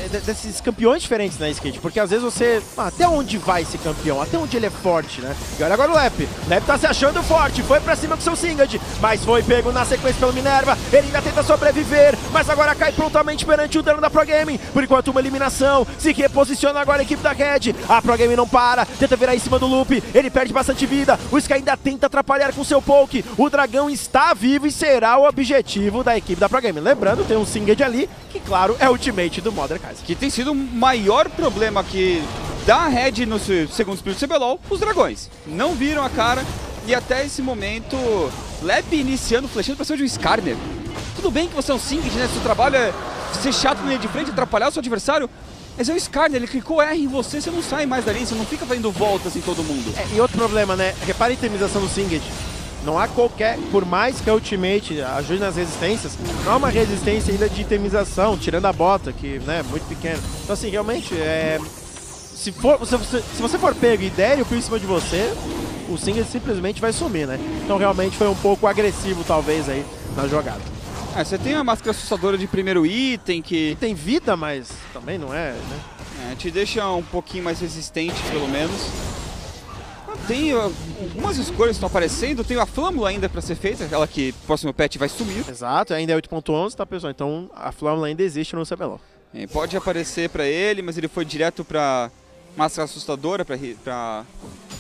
desses campeões diferentes na skate, porque às vezes você. Ah, até onde vai esse campeão? Até onde ele é forte, né? E olha agora o Lep. Lep tá se achando forte, foi pra cima com seu Singed, mas foi pego na sequência pelo Minerva. Ele ainda tenta sobreviver, mas agora cai prontamente perante o dano da Pro Game. Por enquanto, uma eliminação. Se reposiciona agora a equipe da Red. A Pro Game não para, tenta virar em cima do Loop. Ele perde bastante vida. O Sky ainda tenta atrapalhar com seu poke. O dragão está vivo e será o objetivo da equipe da Pro Game. Lembrando, tem um Singed ali, que claro é o ultimate do Mother Kaiser. Que tem sido o maior problema que da Red no segundo split do CBLOL, os dragões. Não viram a cara e até esse momento, Lep iniciando, flechando pra cima de um Skarner. Tudo bem que você é um Singed, né? Seu trabalho é ser chato na linha de frente, atrapalhar o seu adversário, Mas é o Skarner, ele clicou R em você, você não sai mais dali, você não fica fazendo voltas em todo mundo. É, e outro problema, né? Repara a itemização do Singed. Não há qualquer, por mais que a Ultimate ajude nas resistências, não há uma resistência ainda de itemização, tirando a bota, que né, é muito pequena. Então assim, realmente, é, se, for, se, você, se você for pego e der o em cima de você, o Singed simplesmente vai sumir, né? Então realmente foi um pouco agressivo, talvez, aí, na jogada. É, você tem uma máscara assustadora de primeiro item que... Tem vida, mas também não é, né? É, te deixa um pouquinho mais resistente, pelo menos. Tem uh, algumas escolhas que estão aparecendo, tem a Flâmula ainda para ser feita, aquela que o próximo patch vai sumir. Exato, ainda é 8.11, tá pessoal? Então a Flâmula ainda existe no CBLOL. É, pode aparecer para ele, mas ele foi direto para Máscara Assustadora, para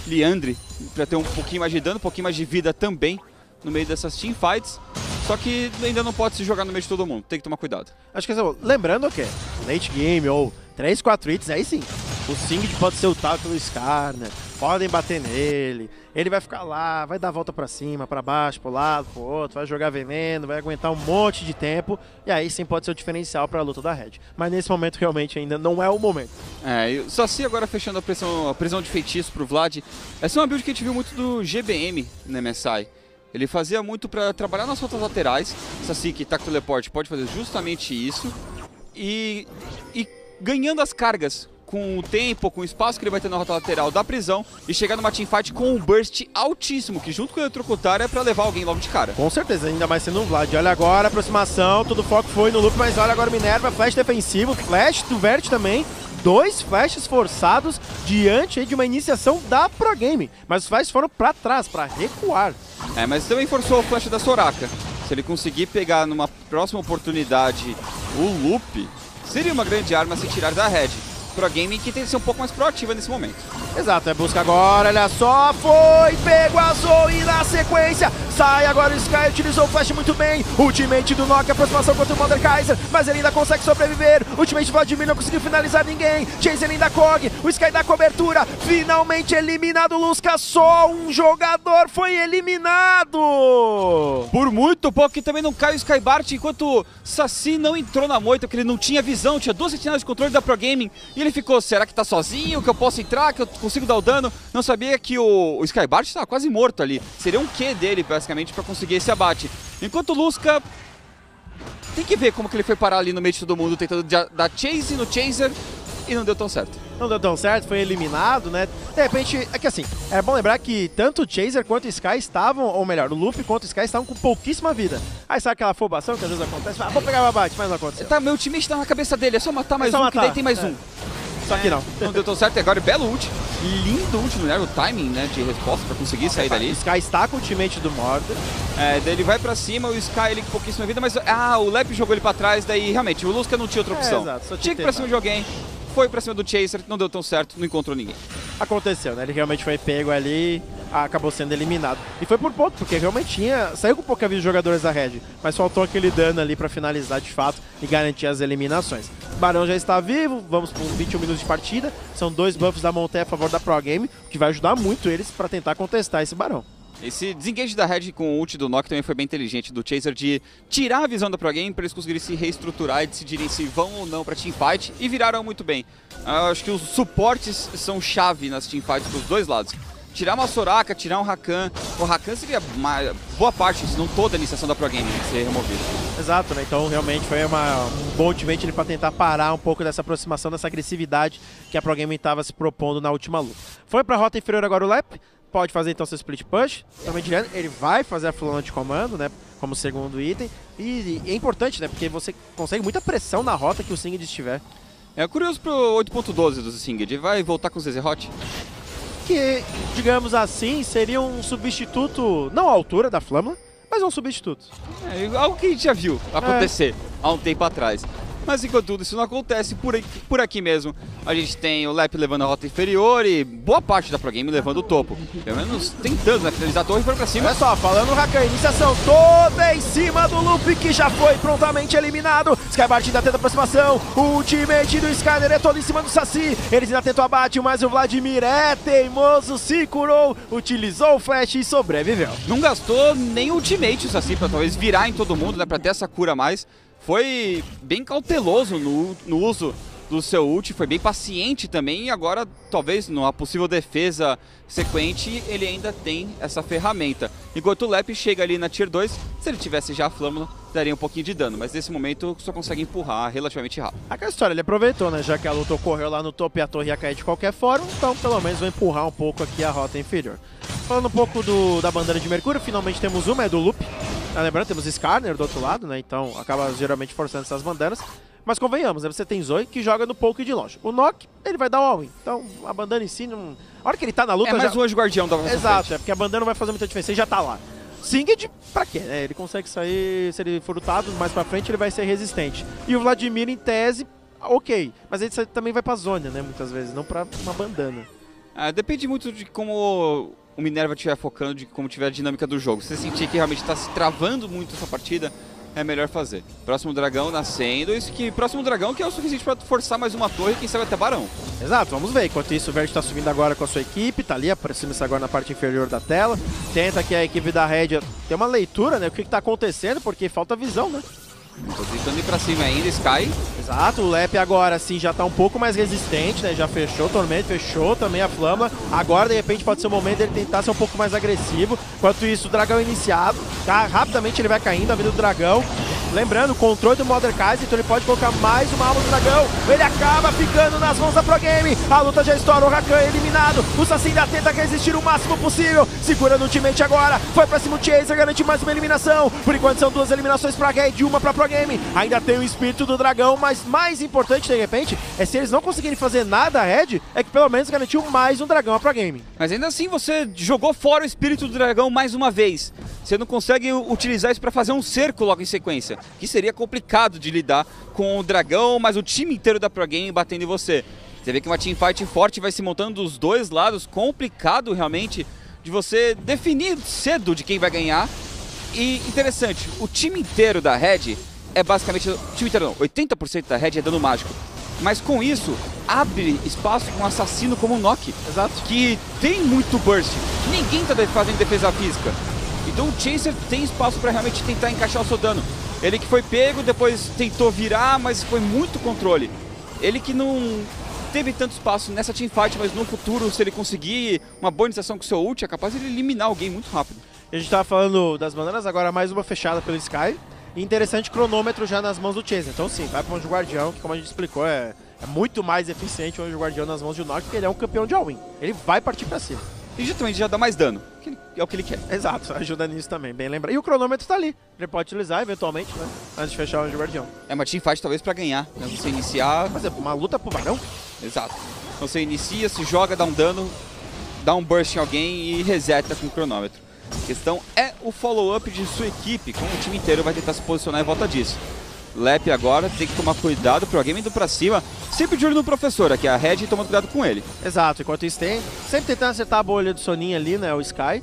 Liandre, para ter um pouquinho mais de dano, um pouquinho mais de vida também no meio dessas teamfights. Só que ainda não pode se jogar no meio de todo mundo, tem que tomar cuidado. Acho que assim, lembrando o que late game ou 3, 4 hits, aí sim, o Singed pode ser ultado pelo Scar, né? Podem bater nele. Ele vai ficar lá, vai dar a volta para cima, para baixo, pro lado, pro outro, vai jogar veneno, vai aguentar um monte de tempo. E aí sim pode ser o diferencial para a luta da Red. Mas nesse momento realmente ainda não é o momento. É, e o Saci agora fechando a, a prisão de feitiço pro Vlad. Essa é uma build que a gente viu muito do GBM no MSI. Ele fazia muito para trabalhar nas rotas laterais. Saci que tá com teleporte pode fazer justamente isso. E, e ganhando as cargas com o tempo, com o espaço que ele vai ter na rota lateral da prisão e chegar numa teamfight com um burst altíssimo, que junto com o eletrocutar é pra levar alguém logo de cara. Com certeza, ainda mais sendo um Vlad. Olha agora, aproximação, todo o foco foi no loop, mas olha agora o Minerva, flash defensivo, flash do Vert também. Dois flashes forçados diante de uma iniciação da Pro Game. Mas os flashes foram pra trás, pra recuar. É, mas também forçou o flash da Soraka. Se ele conseguir pegar numa próxima oportunidade o loop, seria uma grande arma se tirar da Red. Pro Gaming que tem que ser um pouco mais proativa nesse momento. Exato, é busca agora, olha só, foi, pego a Zoe na sequência, sai agora o Sky, utilizou o flash muito bem, ultimate do Nokia, aproximação contra o Mother Kaiser, mas ele ainda consegue sobreviver, ultimate Vladimir não conseguiu finalizar ninguém, Chaser ainda Kog, o Sky dá cobertura, finalmente eliminado Lusca, só um jogador foi eliminado! Por muito pouco, que também não cai o Skybart, enquanto Saci não entrou na moita, porque ele não tinha visão, tinha duas sentinelas de controle da Pro Gaming, e ele ficou, será que tá sozinho, que eu posso entrar, que eu consigo dar o dano? Não sabia que o, o Skybart estava quase morto ali. Seria um Q dele, basicamente, para conseguir esse abate. Enquanto o Lusca... Tem que ver como que ele foi parar ali no meio de todo mundo, tentando dar chase no Chaser e não deu tão certo. Não deu tão certo, foi eliminado, né? De repente, é que assim, é bom lembrar que tanto o Chaser quanto o Sky estavam, ou melhor, o Loop quanto o Sky estavam com pouquíssima vida. Aí sabe aquela afobação que às vezes acontece? Ah, vou pegar o abate, mas não aconteceu. Tá, meu time está na cabeça dele, é só matar mais é só um, matar. que daí tem mais é. um. Só que não. Não deu tão certo. Agora, belo ult. Lindo ult, né? O timing né, de resposta pra conseguir sair dali. O Sky está com o ultimate do Mordor. É, daí ele vai pra cima, o Sky ele com pouquíssima vida, mas... Ah, o Lep jogou ele pra trás, daí realmente o Lusca não tinha outra é, opção. É, exato, tinha que ir pra cima de alguém foi pra cima do Chaser, não deu tão certo, não encontrou ninguém. Aconteceu, né? Ele realmente foi pego ali, acabou sendo eliminado. E foi por pouco, porque realmente tinha. Saiu com pouca vida de jogadores da Red, mas faltou aquele dano ali pra finalizar de fato e garantir as eliminações. Barão já está vivo, vamos por 21 minutos de partida. São dois buffs da montanha a favor da Pro Game, que vai ajudar muito eles para tentar contestar esse Barão. Esse desengage da Red com o ult do Nock também foi bem inteligente do Chaser de tirar a visão da Pro Game para eles conseguirem se reestruturar e decidirem se vão ou não para teamfight e viraram muito bem. Eu acho que os suportes são chave nas teamfights dos dois lados. Tirar uma Soraka, tirar um Rakan. O Rakan seria uma boa parte, se não toda a iniciação da Pro Game ser removida. Exato, né? Então realmente foi uma, um bom ultimate para tentar parar um pouco dessa aproximação, dessa agressividade que a Pro Game estava se propondo na última luta. Foi para a rota inferior agora o Lep, pode fazer então seu split push, também direto, ele vai fazer a fulana de comando, né, como segundo item, e, e, é importante, né, porque você consegue muita pressão na rota que o Singed estiver. É curioso pro 8.12 do Singed, vai voltar com o Zezerot? Que, digamos assim, seria um substituto, não à altura da Flama, mas é um substituto. É, algo que a gente já viu acontecer é. há um tempo atrás. Mas enquanto tudo isso não acontece, por aqui, por aqui mesmo, a gente tem o Lep levando a rota inferior e boa parte da Pro Game levando o topo. Pelo menos tentando, né? Finalizar a torre e foi pra cima. Olha só, falando o Rakan, iniciação toda em cima do Lupe, que já foi prontamente eliminado. Skybart ainda tenta aproximação. O ultimate do Skyler é todo em cima do Saci. Eles ainda tentam abate, mas o Vladimir é teimoso, se curou, utilizou o flash e sobreviveu. Não gastou nem ultimate o Saci pra talvez virar em todo mundo, né? Pra ter essa cura a mais foi bem cauteloso no, no uso do seu ult, foi bem paciente também e agora talvez numa possível defesa sequente ele ainda tem essa ferramenta. Enquanto o Lep chega ali na Tier 2, se ele tivesse já a Flâmula, daria um pouquinho de dano, mas nesse momento só consegue empurrar relativamente rápido. Aquela história, ele aproveitou, né? Já que a luta ocorreu lá no topo e a torre ia cair de qualquer forma, então pelo menos vai empurrar um pouco aqui a rota inferior. Falando um pouco do, da bandeira de Mercúrio, finalmente temos uma, é do Loop. Tá lembrando, temos Skarner do outro lado, né? Então acaba geralmente forçando essas bandanas. Mas convenhamos, né? você tem Zoe que joga no poke de longe. O Nock, ele vai dar o all-in. Então a bandana em si, não... a hora que ele tá na luta... É mais já... anjo guardião da Exato, é porque a bandana não vai fazer muita diferença, ele já tá lá. Singed, pra quê? É, ele consegue sair, se ele for lutado mais pra frente, ele vai ser resistente. E o Vladimir, em tese, ok. Mas ele também vai pra zona, né, muitas vezes, não pra uma bandana. Ah, depende muito de como o Minerva estiver focando, de como tiver a dinâmica do jogo. Se você sentir que realmente está se travando muito essa partida, é melhor fazer. Próximo dragão nascendo, isso que próximo dragão que é o suficiente para forçar mais uma torre, quem sabe até barão. Exato, vamos ver. Enquanto isso, o Verde está subindo agora com a sua equipe, tá ali, aproxima-se agora na parte inferior da tela. Tenta que a equipe da Red tem uma leitura, né? O que, está acontecendo, porque falta visão, né? Tô tentando ir pra cima ainda, Sky. Exato, o Lep agora sim já tá um pouco mais resistente, né? Já fechou o Tormento, fechou também a Flama. Agora, de repente, pode ser o momento dele tentar ser um pouco mais agressivo. Enquanto isso, o dragão iniciado, tá? Rapidamente ele vai caindo, a vida do dragão. Lembrando, controle do Mordekaiser, então ele pode colocar mais uma alma do dragão. Ele acaba ficando nas mãos da Pro Game. A luta já estoura, o Rakan é eliminado. O Saci ainda tenta resistir o máximo possível. Segura no ultimate agora. Foi pra cima o Chaser, garante mais uma eliminação. Por enquanto são duas eliminações pra Red e uma pra Pro Game. Ainda tem o espírito do dragão, mas mais importante de repente é se eles não conseguirem fazer nada a Red, é que pelo menos garantiu mais um dragão a Pro Game. Mas ainda assim você jogou fora o espírito do dragão mais uma vez. Você não consegue utilizar isso para fazer um cerco logo em sequência, que seria complicado de lidar com o dragão, mas o time inteiro da Pro Game batendo em você. Você vê que uma teamfight forte vai se montando dos dois lados, complicado realmente de você definir cedo de quem vai ganhar. E interessante, o time inteiro da Red é basicamente. O time inteiro não, 80% da Red é dano mágico. Mas com isso, abre espaço para um assassino como o Nock. Exato. Que tem muito burst. Ninguém está fazendo defesa física. Então o Chaser tem espaço para realmente tentar encaixar o seu dano. Ele que foi pego, depois tentou virar, mas foi muito controle. Ele que não teve tanto espaço nessa teamfight, mas no futuro, se ele conseguir uma boa iniciação com o seu ult, é capaz de eliminar alguém muito rápido. A gente estava falando das bananas, agora mais uma fechada pelo Sky. E interessante cronômetro já nas mãos do Chaser. Então sim, vai para o Anjo Guardião, que como a gente explicou, é, é muito mais eficiente o Anjo Guardião nas mãos de Nock, porque ele é um campeão de all-in. Ele vai partir para cima. E justamente já dá mais dano, que é o que ele quer. Exato, ajuda nisso também, bem lembrar. E o cronômetro tá ali, ele pode utilizar eventualmente, né? Antes de fechar o Anjo Guardião. É uma teamfight talvez pra ganhar, né? Você iniciar... Mas é uma luta pro varão? Exato. Então você inicia, se joga, dá um dano, dá um burst em alguém e reseta com o cronômetro. A questão é o follow-up de sua equipe, como o time inteiro vai tentar se posicionar em volta disso. Lep agora tem que tomar cuidado pro game indo pra cima. Sempre de olho no professor, aqui a Red tomando cuidado com ele. Exato, enquanto isso tem. Sempre tentando acertar a bolha do Soninha ali, né? O Sky.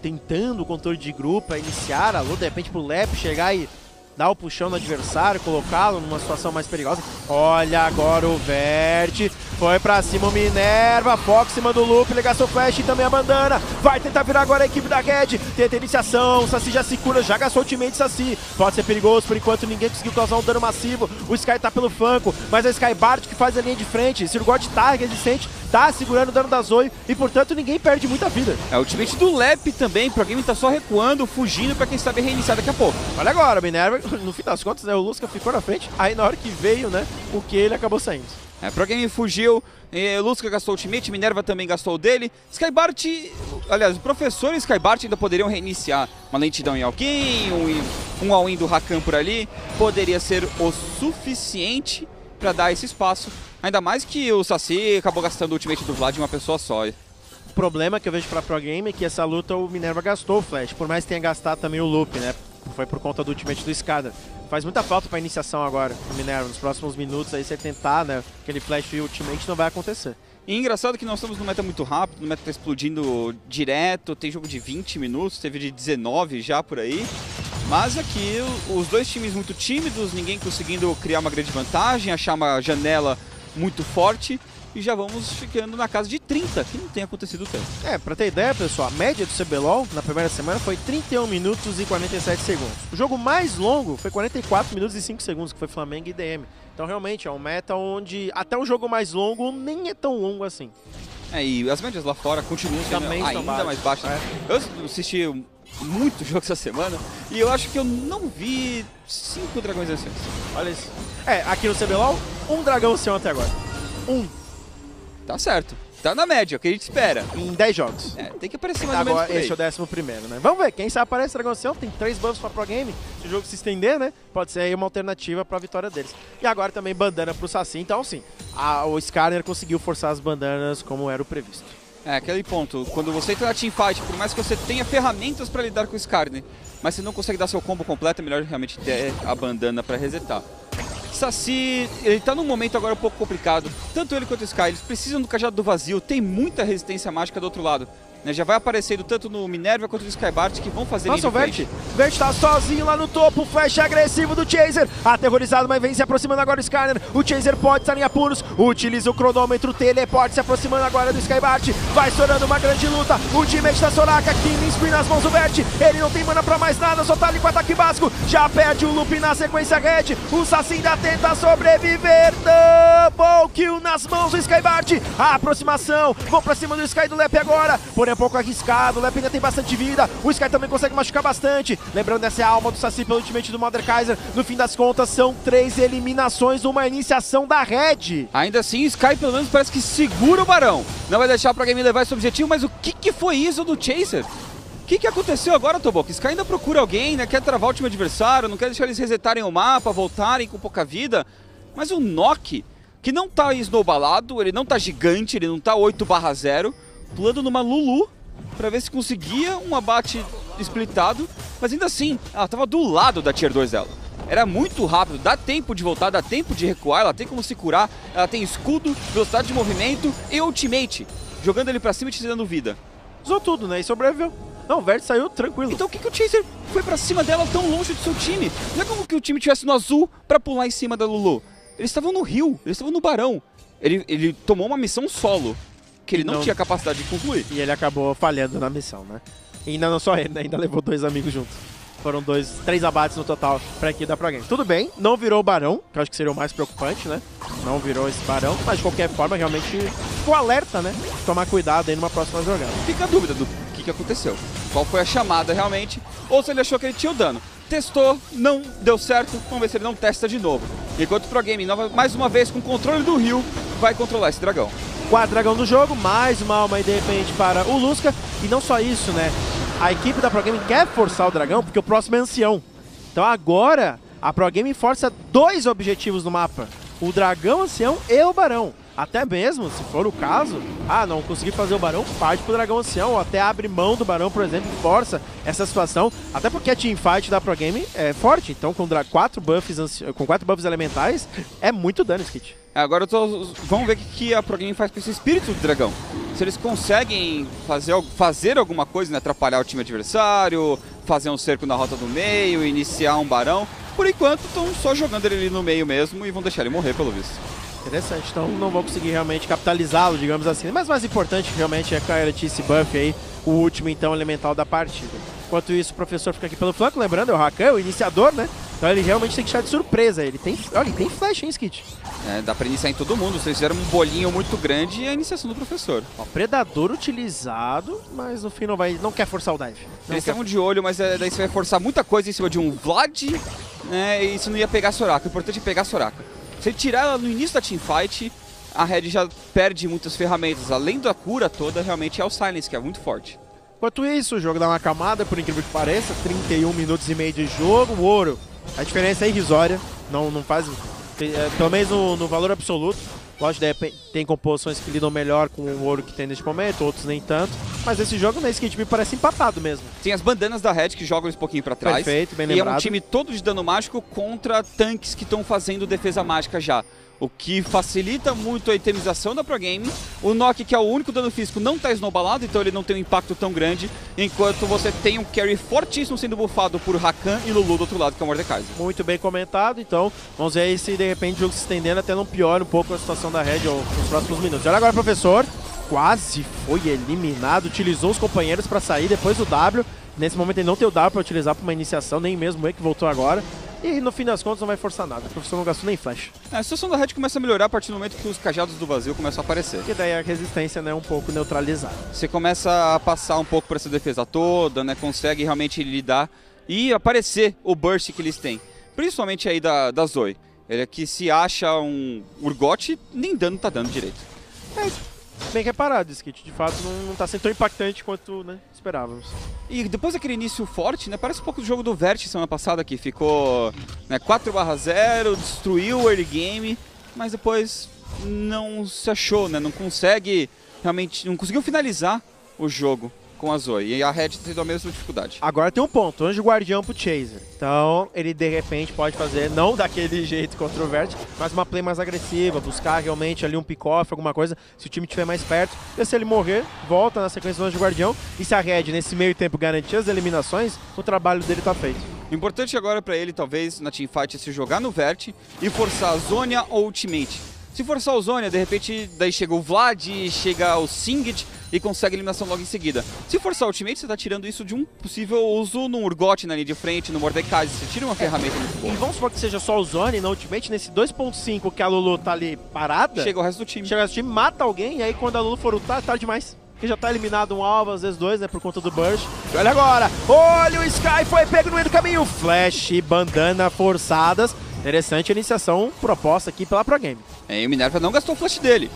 Tentando o controle de grupo, iniciar a luta, de repente pro Lep chegar e dar o puxão no adversário, colocá-lo numa situação mais perigosa. Olha agora o Verde, foi pra cima o Minerva, Fox cima do Loop, ele flash e também a bandana. Vai tentar virar agora a equipe da Red, tenta iniciação, o Saci já se cura, já gastou o ultimate Saci. Pode ser perigoso, por enquanto ninguém conseguiu causar um dano massivo. O Sky tá pelo flanco, mas é Sky Bart que faz a linha de frente. Sirgot tá resistente, tá segurando o dano da Zoe e, portanto, ninguém perde muita vida. É o ultimate do Lep também, pro game tá só recuando, fugindo pra quem sabe reiniciar daqui a pouco. Olha agora, Minerva *laughs* no fim das contas, né, o Lusca ficou na frente, aí na hora que veio, né, o que ele acabou saindo. É, Pro Game fugiu, eh, Lusca gastou o ultimate, Minerva também gastou o dele. Skybart, aliás, o professor e Skybart ainda poderiam reiniciar uma lentidão em alguém, um, um all-in do Rakan por ali, poderia ser o suficiente para dar esse espaço. Ainda mais que o Saci acabou gastando o ultimate do Vlad em uma pessoa só. O problema que eu vejo para Pro Game é que essa luta o Minerva gastou o flash, por mais que tenha gastado também o loop, né? Foi por conta do ultimate do Skada. Faz muita falta pra iniciação agora pro Minerva. Nos próximos minutos aí, ele tentar, né? Aquele flash e ultimate não vai acontecer. E engraçado que nós estamos no meta muito rápido, o meta tá explodindo direto, tem jogo de 20 minutos, teve de 19 já por aí. Mas aqui os dois times muito tímidos, ninguém conseguindo criar uma grande vantagem, achar uma janela muito forte e já vamos ficando na casa de 30, que não tem acontecido tanto. É, pra ter ideia, pessoal, a média do CBLOL na primeira semana foi 31 minutos e 47 segundos. O jogo mais longo foi 44 minutos e 5 segundos, que foi Flamengo e DM. Então realmente é um meta onde até um jogo mais longo nem é tão longo assim. É, e as médias lá fora continuam sendo ainda baixas. mais baixas. É. Eu assisti muito jogo essa semana e eu acho que eu não vi cinco dragões anciãos. Olha isso. É, aqui no CBLOL, um dragão ancião até agora. Um Tá certo. Tá na média, é o que a gente espera. em 10 jogos. É, tem que aparecer mais ou menos Agora, por aí. esse é o décimo primeiro, né? Vamos ver, quem sabe aparece Dragão Ancião, tem três buffs pra Pro Game. Se o jogo se estender, né? Pode ser aí uma alternativa pra vitória deles. E agora também bandana pro Saci. Então, sim, a- o Skarner conseguiu forçar as bandanas como era o previsto. É, aquele ponto. Quando você entra na teamfight, por mais que você tenha ferramentas pra lidar com o Skarner, mas você não consegue dar seu combo completo, é melhor realmente ter a bandana pra resetar. Saci, ele tá num momento agora um pouco complicado. Tanto ele quanto o Sky, eles precisam do cajado do vazio, tem muita resistência mágica do outro lado. Né? Já vai aparecendo tanto no Minerva quanto no Skybart que vão fazer Nossa, o Vert. Vert tá sozinho lá no topo, flash agressivo do Chaser, aterrorizado, mas vem se aproximando agora do Skarner, o Chaser pode estar em apuros, utiliza o cronômetro, teleporte se aproximando agora do Skybart, vai estourando uma grande luta, o teammate da Soraka, killing spree nas mãos do Vert, ele não tem mana pra mais nada, só tá ali com ataque básico, já perde o loop na sequência red, o Saci ainda tenta sobreviver, double kill nas mãos do Skybart, a aproximação, vão pra cima do Sky do Lep agora, porém um pouco arriscado, o Lep ainda tem bastante vida, o Sky também consegue machucar bastante, lembrando essa é alma do Saci pelo ultimate do Mother Kaiser, no fim das contas são três eliminações, uma iniciação da Red. Ainda assim, o Sky pelo menos parece que segura o Barão. Não vai deixar pra game levar esse objetivo, mas o que, que foi isso do Chaser? O que, que aconteceu agora, Tobok? Sky ainda procura alguém, né? Quer travar o time adversário, não quer deixar eles resetarem o mapa, voltarem com pouca vida. Mas o Nock, que não tá snowballado, ele não tá gigante, ele não tá 8 barra 0, pulando numa Lulu pra ver se conseguia um abate splitado, mas ainda assim, ela tava do lado da Tier 2 dela. Era muito rápido, dá tempo de voltar, dá tempo de recuar, ela tem como se curar, ela tem escudo, velocidade de movimento e ultimate, jogando ele pra cima e te dando vida. Usou tudo, né? E sobreviveu. Não, o Vert saiu tranquilo. Então o que, que o Chaser foi pra cima dela tão longe do seu time? Não é como que o time tivesse no azul pra pular em cima da Lulu. Eles estavam no rio, eles estavam no Barão. Ele, ele tomou uma missão solo, que ele não, Não. tinha capacidade de concluir. E ele acabou falhando na missão, né? E ainda não só ele, né? ainda levou dois amigos juntos. Foram dois, três abates no total pra equipe da Pro Games. Tudo bem, não virou o Barão, que eu acho que seria o mais preocupante, né? Não virou esse Barão, mas de qualquer forma, realmente ficou alerta, né? Tomar cuidado aí numa próxima jogada. Fica a dúvida do que, que aconteceu. Qual foi a chamada realmente, ou se ele achou que ele tinha o dano. Testou, não deu certo, vamos ver se ele não testa de novo. Enquanto o Pro Game, nova- mais uma vez com o controle do rio, vai controlar esse dragão. Quarto dragão do jogo, mais uma alma aí de repente para o Lusca. E não só isso, né? A equipe da Pro Game quer forçar o dragão, porque o próximo é ancião. Então agora, a Pro Game força dois objetivos no mapa. O dragão ancião e o barão. Até mesmo, se for o caso, ah, não consegui fazer o barão, parte pro dragão ancião, ou até abre mão do barão, por exemplo, força essa situação. Até porque a teamfight da Pro Game é forte, então com quatro buffs, com quatro buffs elementais, é muito dano, Skit. Agora eu tô- vamos ver o que, a Pro Game faz com esse espírito do dragão. Se eles conseguem fazer, fazer alguma coisa, né, atrapalhar o time adversário, fazer um cerco na rota do meio, iniciar um barão. Por enquanto estão só jogando ele ali no meio mesmo e vão deixar ele morrer pelo visto. Interessante, então não vou conseguir realmente capitalizá-lo, digamos assim. Mas o mais importante realmente é garantir esse buff aí, o último então elemental da partida. Enquanto isso, o professor fica aqui pelo flanco, lembrando, é o Rakan, o iniciador, né? Então ele realmente tem que deixar de surpresa. Ele tem. Olha, ele tem flash, hein, Skit? É, dá pra iniciar em todo mundo, vocês fizeram um bolinho muito grande e a iniciação do professor. Ó, predador utilizado, mas no fim não vai. não quer forçar o dive. Não Eles estavam de olho, mas é, daí você vai forçar muita coisa em cima de um Vlad, né? E isso não ia pegar Soraka. O importante é pegar Soraka. Se ele tirar ela no início da teamfight, a Red já perde muitas ferramentas. Além da cura toda, realmente é o Silence, que é muito forte. Enquanto isso, o jogo dá uma acalmada, por incrível que pareça. 31 minutos e meio de jogo, o ouro. A diferença é irrisória, não, não faz. é, pelo menos no, no valor absoluto. Lógico, tem composições que lidam melhor com o ouro que tem neste momento, outros nem tanto. Mas esse jogo na Skate me parece empatado mesmo. Tem as bandanas da Red que jogam um pouquinho pra trás. Perfeito, bem E é um lembrado. time todo de dano mágico contra tanques que estão fazendo defesa mágica já. O que facilita muito a itemização da Pro Game. O Nock, que é o único dano físico, não está snowballado, então ele não tem um impacto tão grande. Enquanto você tem um carry fortíssimo sendo buffado por Rakan e Lulu do outro lado, que é o Mordekaiser. Muito bem comentado, então vamos ver aí se de repente o jogo se estendendo até não piora um pouco a situação da Red nos próximos minutos. Olha agora, professor. Quase foi eliminado, utilizou os companheiros para sair depois do W. Nesse momento ele não tem o W para utilizar para uma iniciação, nem mesmo o E que voltou agora. E no fim das contas não vai forçar nada. O professor não gastou nem flash. É, a situação da Red começa a melhorar a partir do momento que os cajados do vazio começam a aparecer. Porque daí a resistência né, é um pouco neutralizada. Você começa a passar um pouco por essa defesa toda, né? Consegue realmente lidar e aparecer o burst que eles têm. Principalmente aí da, da Zoe. Ele aqui se acha um Urgot, nem dano tá dando direito. É, bem reparado, Skit. De fato, não, não tá sendo tão impactante quanto né, esperávamos. E depois daquele início forte, né? Parece um pouco do jogo do Vert semana passada que ficou né, 4/0, destruiu o early game, mas depois não se achou, né? Não consegue realmente, não conseguiu finalizar o jogo com a Zoe. E a Red tendo a mesma dificuldade. Agora tem um ponto, anjo guardião pro Chaser. Então ele de repente pode fazer, não daquele *laughs* jeito contra o Vert, mas uma play mais agressiva, buscar realmente ali um pick-off, alguma coisa, se o time estiver mais perto. E se ele morrer, volta na sequência do anjo guardião. E se a Red nesse meio tempo garantir as eliminações, o trabalho dele tá feito. Importante agora para ele, talvez, na teamfight, é se jogar no Vert e forçar a Zônia ou Ultimate. Se forçar o Zônia, de repente, daí chega o Vlad, chega o Singed e consegue a eliminação logo em seguida. Se forçar o Ultimate, você está tirando isso de um possível uso no Urgot na linha de frente, no Mordecai. Você tira uma ferramenta muito boa. E vamos supor que seja só o Zone no Ultimate, nesse 2.5 que a Lulu tá ali parada. Chega o resto do time. Chega o resto do time, mata alguém, e aí quando a Lulu for ultar, tá demais. Porque já tá eliminado um alvo, às vezes dois, né, por conta do Burst. Olha agora, olha o Sky, foi pego no meio do caminho. Flash e bandana forçadas. Interessante a iniciação proposta aqui pela Pro Game. É, e o Minerva não gastou o flash dele.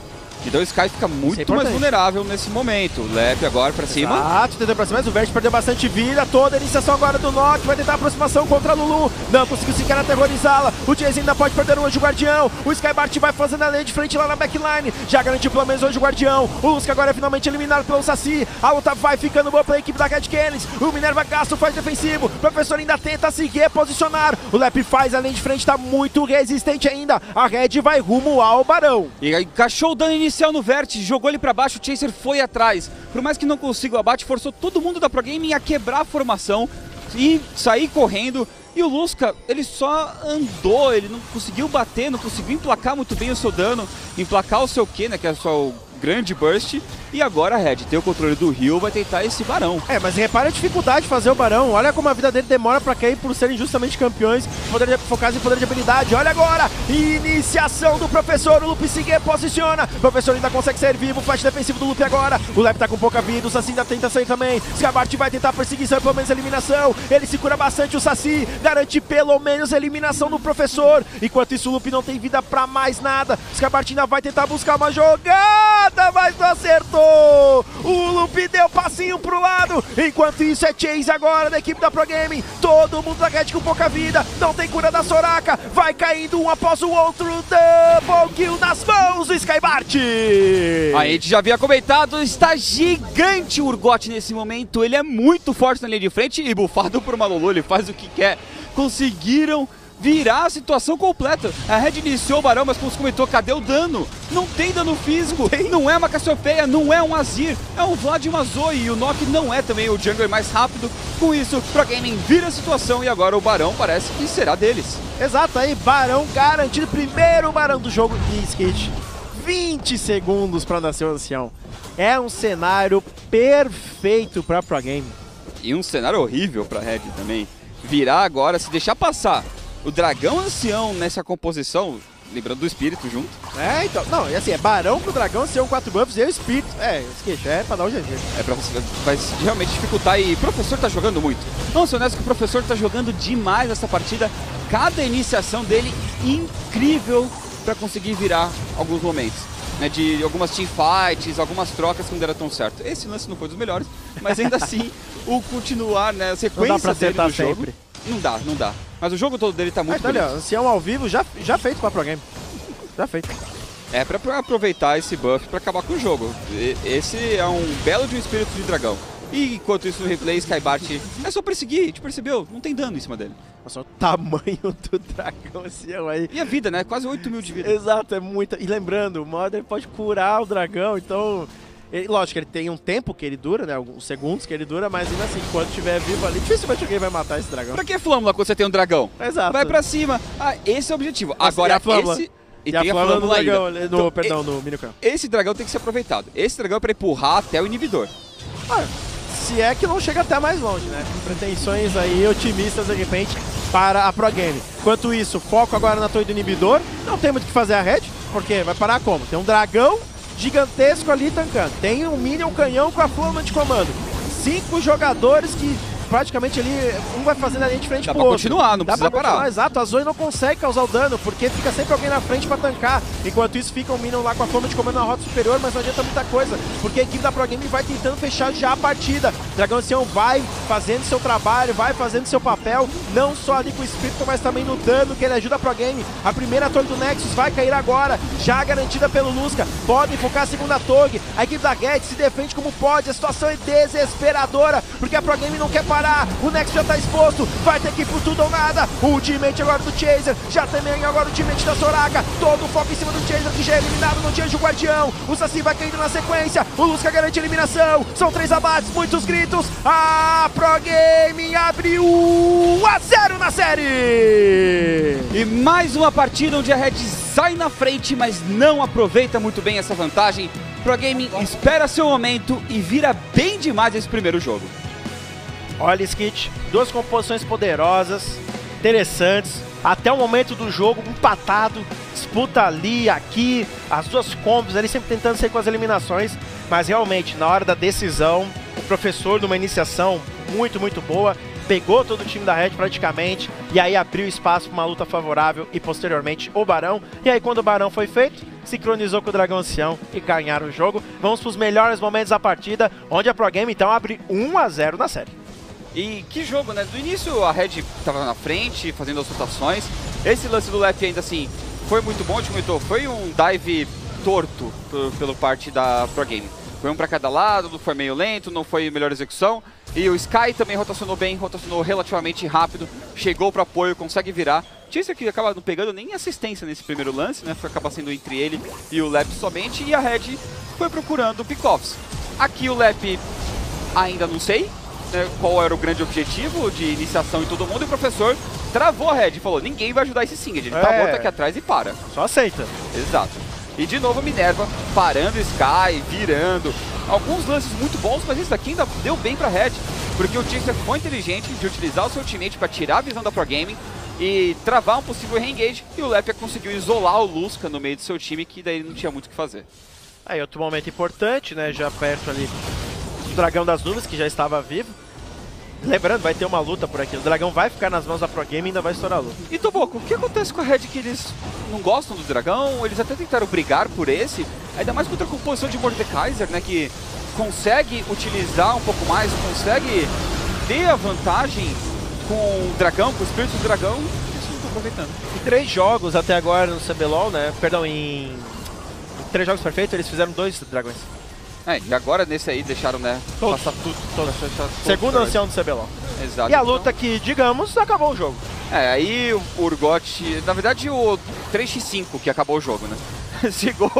Então o Sky fica muito é mais vulnerável nesse momento. O Lep agora pra cima. Exato, tentando pra cima, mas o Vert perdeu bastante vida. Toda a iniciação agora do Nock. Vai tentar aproximação contra a Lulu. Não conseguiu sequer aterrorizá-la. O Jayce ainda pode perder o Anjo Guardião. O Skybart vai fazendo a linha de frente lá na backline. Já garantiu pelo menos o Anjo Guardião. O Lusk agora é finalmente eliminado pelo Saci. A luta vai ficando boa pela equipe da Red Canids. O Minerva gasta o faz defensivo. O professor ainda tenta se reposicionar. O Lep faz a linha de frente, tá muito resistente ainda. A Red vai rumo ao Barão. E encaixou o dano inicial no Vert, jogou ele pra baixo, o Chaser foi atrás. Por mais que não consiga o abate, forçou todo mundo da Pro Gaming a quebrar a formação e sair correndo. E o Lusca, ele só andou, ele não conseguiu bater, não conseguiu emplacar muito bem o seu dano, emplacar o seu Q, né, que é o seu grande burst. E agora Red tem o controle do Rio, vai tentar esse Barão. É, mas repara a dificuldade de fazer o Barão. Olha como a vida dele demora pra cair por serem justamente campeões poder de, focados em poder de habilidade. Olha agora, iniciação do professor. O Lupe Sigue posiciona. O professor ainda consegue ser vivo. Flash defensivo do Lupe agora. O Lep tá com pouca vida. O Saci ainda tenta sair também. Skabart vai tentar perseguição e pelo menos eliminação. Ele se cura bastante. O Saci garante pelo menos eliminação do professor. Enquanto isso, o Lupe não tem vida pra mais nada. Skabart ainda vai tentar buscar uma jogada, mas não acertou. O Lupe deu passinho pro lado. Enquanto isso, é Chase agora da equipe da Pro Gaming. Todo mundo da Red com pouca vida. Não tem cura da Soraka. Vai caindo um após o outro. Double kill nas mãos do Skybart. A gente já havia comentado, está gigante o Urgot nesse momento. Ele é muito forte na linha de frente e bufado por uma ele faz o que quer. Conseguiram virar a situação completa. A Red iniciou o Barão, mas como você comentou, cadê o dano? Não tem dano físico, não é uma Cassiopeia, não é um Azir, é um Vlad e uma Zoe. E o Nock não é também o jungler mais rápido. Com isso, Pro Gaming vira a situação e agora o Barão parece que será deles. Exato, aí Barão garantido. Primeiro Barão do jogo. E Skate, 20 segundos pra nascer o ancião. É um cenário perfeito pra Pro Game. E um cenário horrível pra Red também. Virar agora, se deixar passar o dragão ancião nessa composição, lembrando do espírito junto. É, então. Não, e assim, é Barão pro dragão, ancião, 4 buffs e o espírito. É, Skate, é pra dar o GG. É pra você, vai realmente dificultar e o professor tá jogando muito. Vamos ser honestos que o professor tá jogando demais essa partida. Cada iniciação dele incrível pra conseguir virar alguns momentos. Né, de algumas teamfights, algumas trocas que não deram tão certo. Esse lance não foi dos melhores, mas ainda assim, o continuar, né, a sequência Não dá pra dele acertar no jogo, sempre. Não dá, não dá. Mas o jogo todo dele tá muito Mas, olha, bonito. ancião ao vivo já, já feito pra Pro Game. Já feito. É pra, aproveitar esse buff pra acabar com o jogo. E- esse é um belo de um espírito de dragão. E enquanto isso no replay, Skybart é só perseguir, a gente percebeu, não tem dano em cima dele. Nossa, o tamanho *laughs* do dragão ancião aí. E a vida, né? Quase 8 mil de vida. Exato, é muita. E lembrando, o Modern pode curar o dragão, então. Ele, lógico, ele tem um tempo que ele dura, né? Alguns segundos que ele dura, mas ainda assim, enquanto estiver vivo ali, dificilmente alguém vai matar esse dragão. Pra que flâmula quando você tem um dragão? Exato. Vai pra cima. Ah, esse é o objetivo. Agora, e a flâmula? esse... E, E a tem a flâmula no flâmula dragão, no, Então, perdão, no Minicam. Esse dragão tem que ser aproveitado. Esse dragão é pra empurrar até o inibidor. Ah, se é que não chega até mais longe, né? Pretensões aí otimistas, de repente. para a Pro Game. Enquanto isso, foco agora na torre do inibidor. Não tem muito o que fazer a Red, porque vai parar como? Tem um dragão gigantesco ali tancando. Tem um Minion canhão com a flama de comando. Cinco jogadores que praticamente ali, um vai fazendo a linha de frente Dá pro pra outro. continuar, não Dá precisa continuar, parar. Exato, a Zoe não consegue causar o dano, porque fica sempre alguém na frente pra tancar. Enquanto isso, fica o Minion lá com a flama de comando na rota superior, mas não adianta muita coisa, porque a equipe da Pro Game vai tentando fechar já a partida. Dragão Ancião vai fazendo seu trabalho, vai fazendo seu papel, não só ali com o espírito, mas também no dano que ele ajuda a Pro Game. A primeira torre do Nexus vai cair agora, já garantida pelo Lusca. Podem focar a segunda torre. A equipe da Get se defende como pode, a situação é desesperadora, porque a Pro Game não quer parar. O Nexus já tá exposto, vai ter que ir por tudo ou nada. O ultimate agora do Chaser, já também agora o ultimate da Soraka. Todo o foco em cima do Chaser, que já é eliminado no Anjo Guardião. O Saci vai caindo na sequência, o Lusca garante a eliminação. São três abates, muitos gritos. A Pro Game abre 1 a 0 na série. E mais uma partida onde a Red sai na frente, mas não aproveita muito bem essa vantagem. Pro Gaming espera seu momento e vira bem demais esse primeiro jogo. Olha, Skit, duas composições poderosas, interessantes. Até o momento do jogo, empatado, disputa ali, aqui, as duas combos ali sempre tentando sair com as eliminações. Mas realmente, na hora da decisão, o professor numa iniciação muito, muito boa, pegou todo o time da Red praticamente, e aí abriu espaço para uma luta favorável e posteriormente o Barão. E aí quando o Barão foi feito, sincronizou com o Dragão Ancião e ganharam o jogo. Vamos para os melhores momentos da partida, onde a Pro Game então abre 1 a 0 na série. E que jogo, né? Do início a Red estava na frente, fazendo as rotações. Esse lance do Lep ainda assim foi muito bom, a gente comentou. Foi um dive torto pelo parte da Pro Game. Foi um para cada lado, não foi meio lento, não foi melhor execução. E o Sky também rotacionou bem, rotacionou relativamente rápido, chegou para apoio, consegue virar. Chaser que acaba não pegando nem assistência nesse primeiro lance, né? Foi acabar sendo entre ele e o Lep somente. E a Red foi procurando pick-offs. Aqui o Lep ainda não sei né, qual era o grande objetivo de iniciação em todo mundo. E o professor travou a Red e falou: ninguém vai ajudar esse Singed. Ele tá É. morto aqui atrás e para. Só aceita. Exato. E de novo Minerva parando Sky, virando. Alguns lances muito bons, mas isso daqui ainda deu bem pra Red. Porque o Chaser foi inteligente de utilizar o seu ultimate pra tirar a visão da Pro Gaming e travar um possível reengage. E o Lepia conseguiu isolar o Lusca no meio do seu time, que daí não tinha muito o que fazer. Aí outro momento importante, né? Já perto ali do Dragão das Nuvens, que já estava vivo. Lembrando, vai ter uma luta por aqui. O dragão vai ficar nas mãos da Pro Game e ainda vai estourar a luta. E Toboco, o que acontece com a Red que eles não gostam do dragão? Eles até tentaram brigar por esse, ainda mais contra a composição de Mordekaiser, né? Que consegue utilizar um pouco mais, consegue ter a vantagem com o dragão, com o espírito do dragão. Eles não estão aproveitando. Em três jogos até agora no CBLOL, né? Perdão, em, em três jogos perfeitos, eles fizeram dois dragões. É, e agora nesse aí deixaram, né? Todos. Passar tudo. Todos. todos Segundo pra- ancião do CBLOL. Exato. E a Então, luta que, digamos, acabou o jogo. É, aí o Urgot, na verdade o 3x5 que acabou o jogo, né? *laughs* chegou,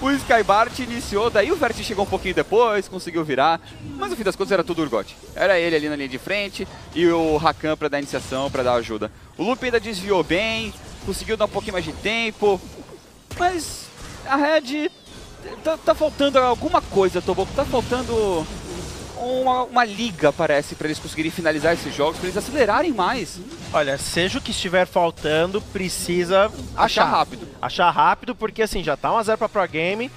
o Skybart iniciou, daí o Vert chegou um pouquinho depois, conseguiu virar, mas no fim das contas era tudo Urgot. Era ele ali na linha de frente e o Rakan pra dar iniciação, pra dar ajuda. O Lupe ainda desviou bem, conseguiu dar um pouquinho mais de tempo, mas a Red tá, tá faltando alguma coisa, Toboco, tá faltando uma, uma liga, parece, pra eles conseguirem finalizar esses jogos, pra eles acelerarem mais. Olha, seja o que estiver faltando, precisa Achar achar. rápido. Achar rápido, porque assim, já tá 1x0 pra Pro Game.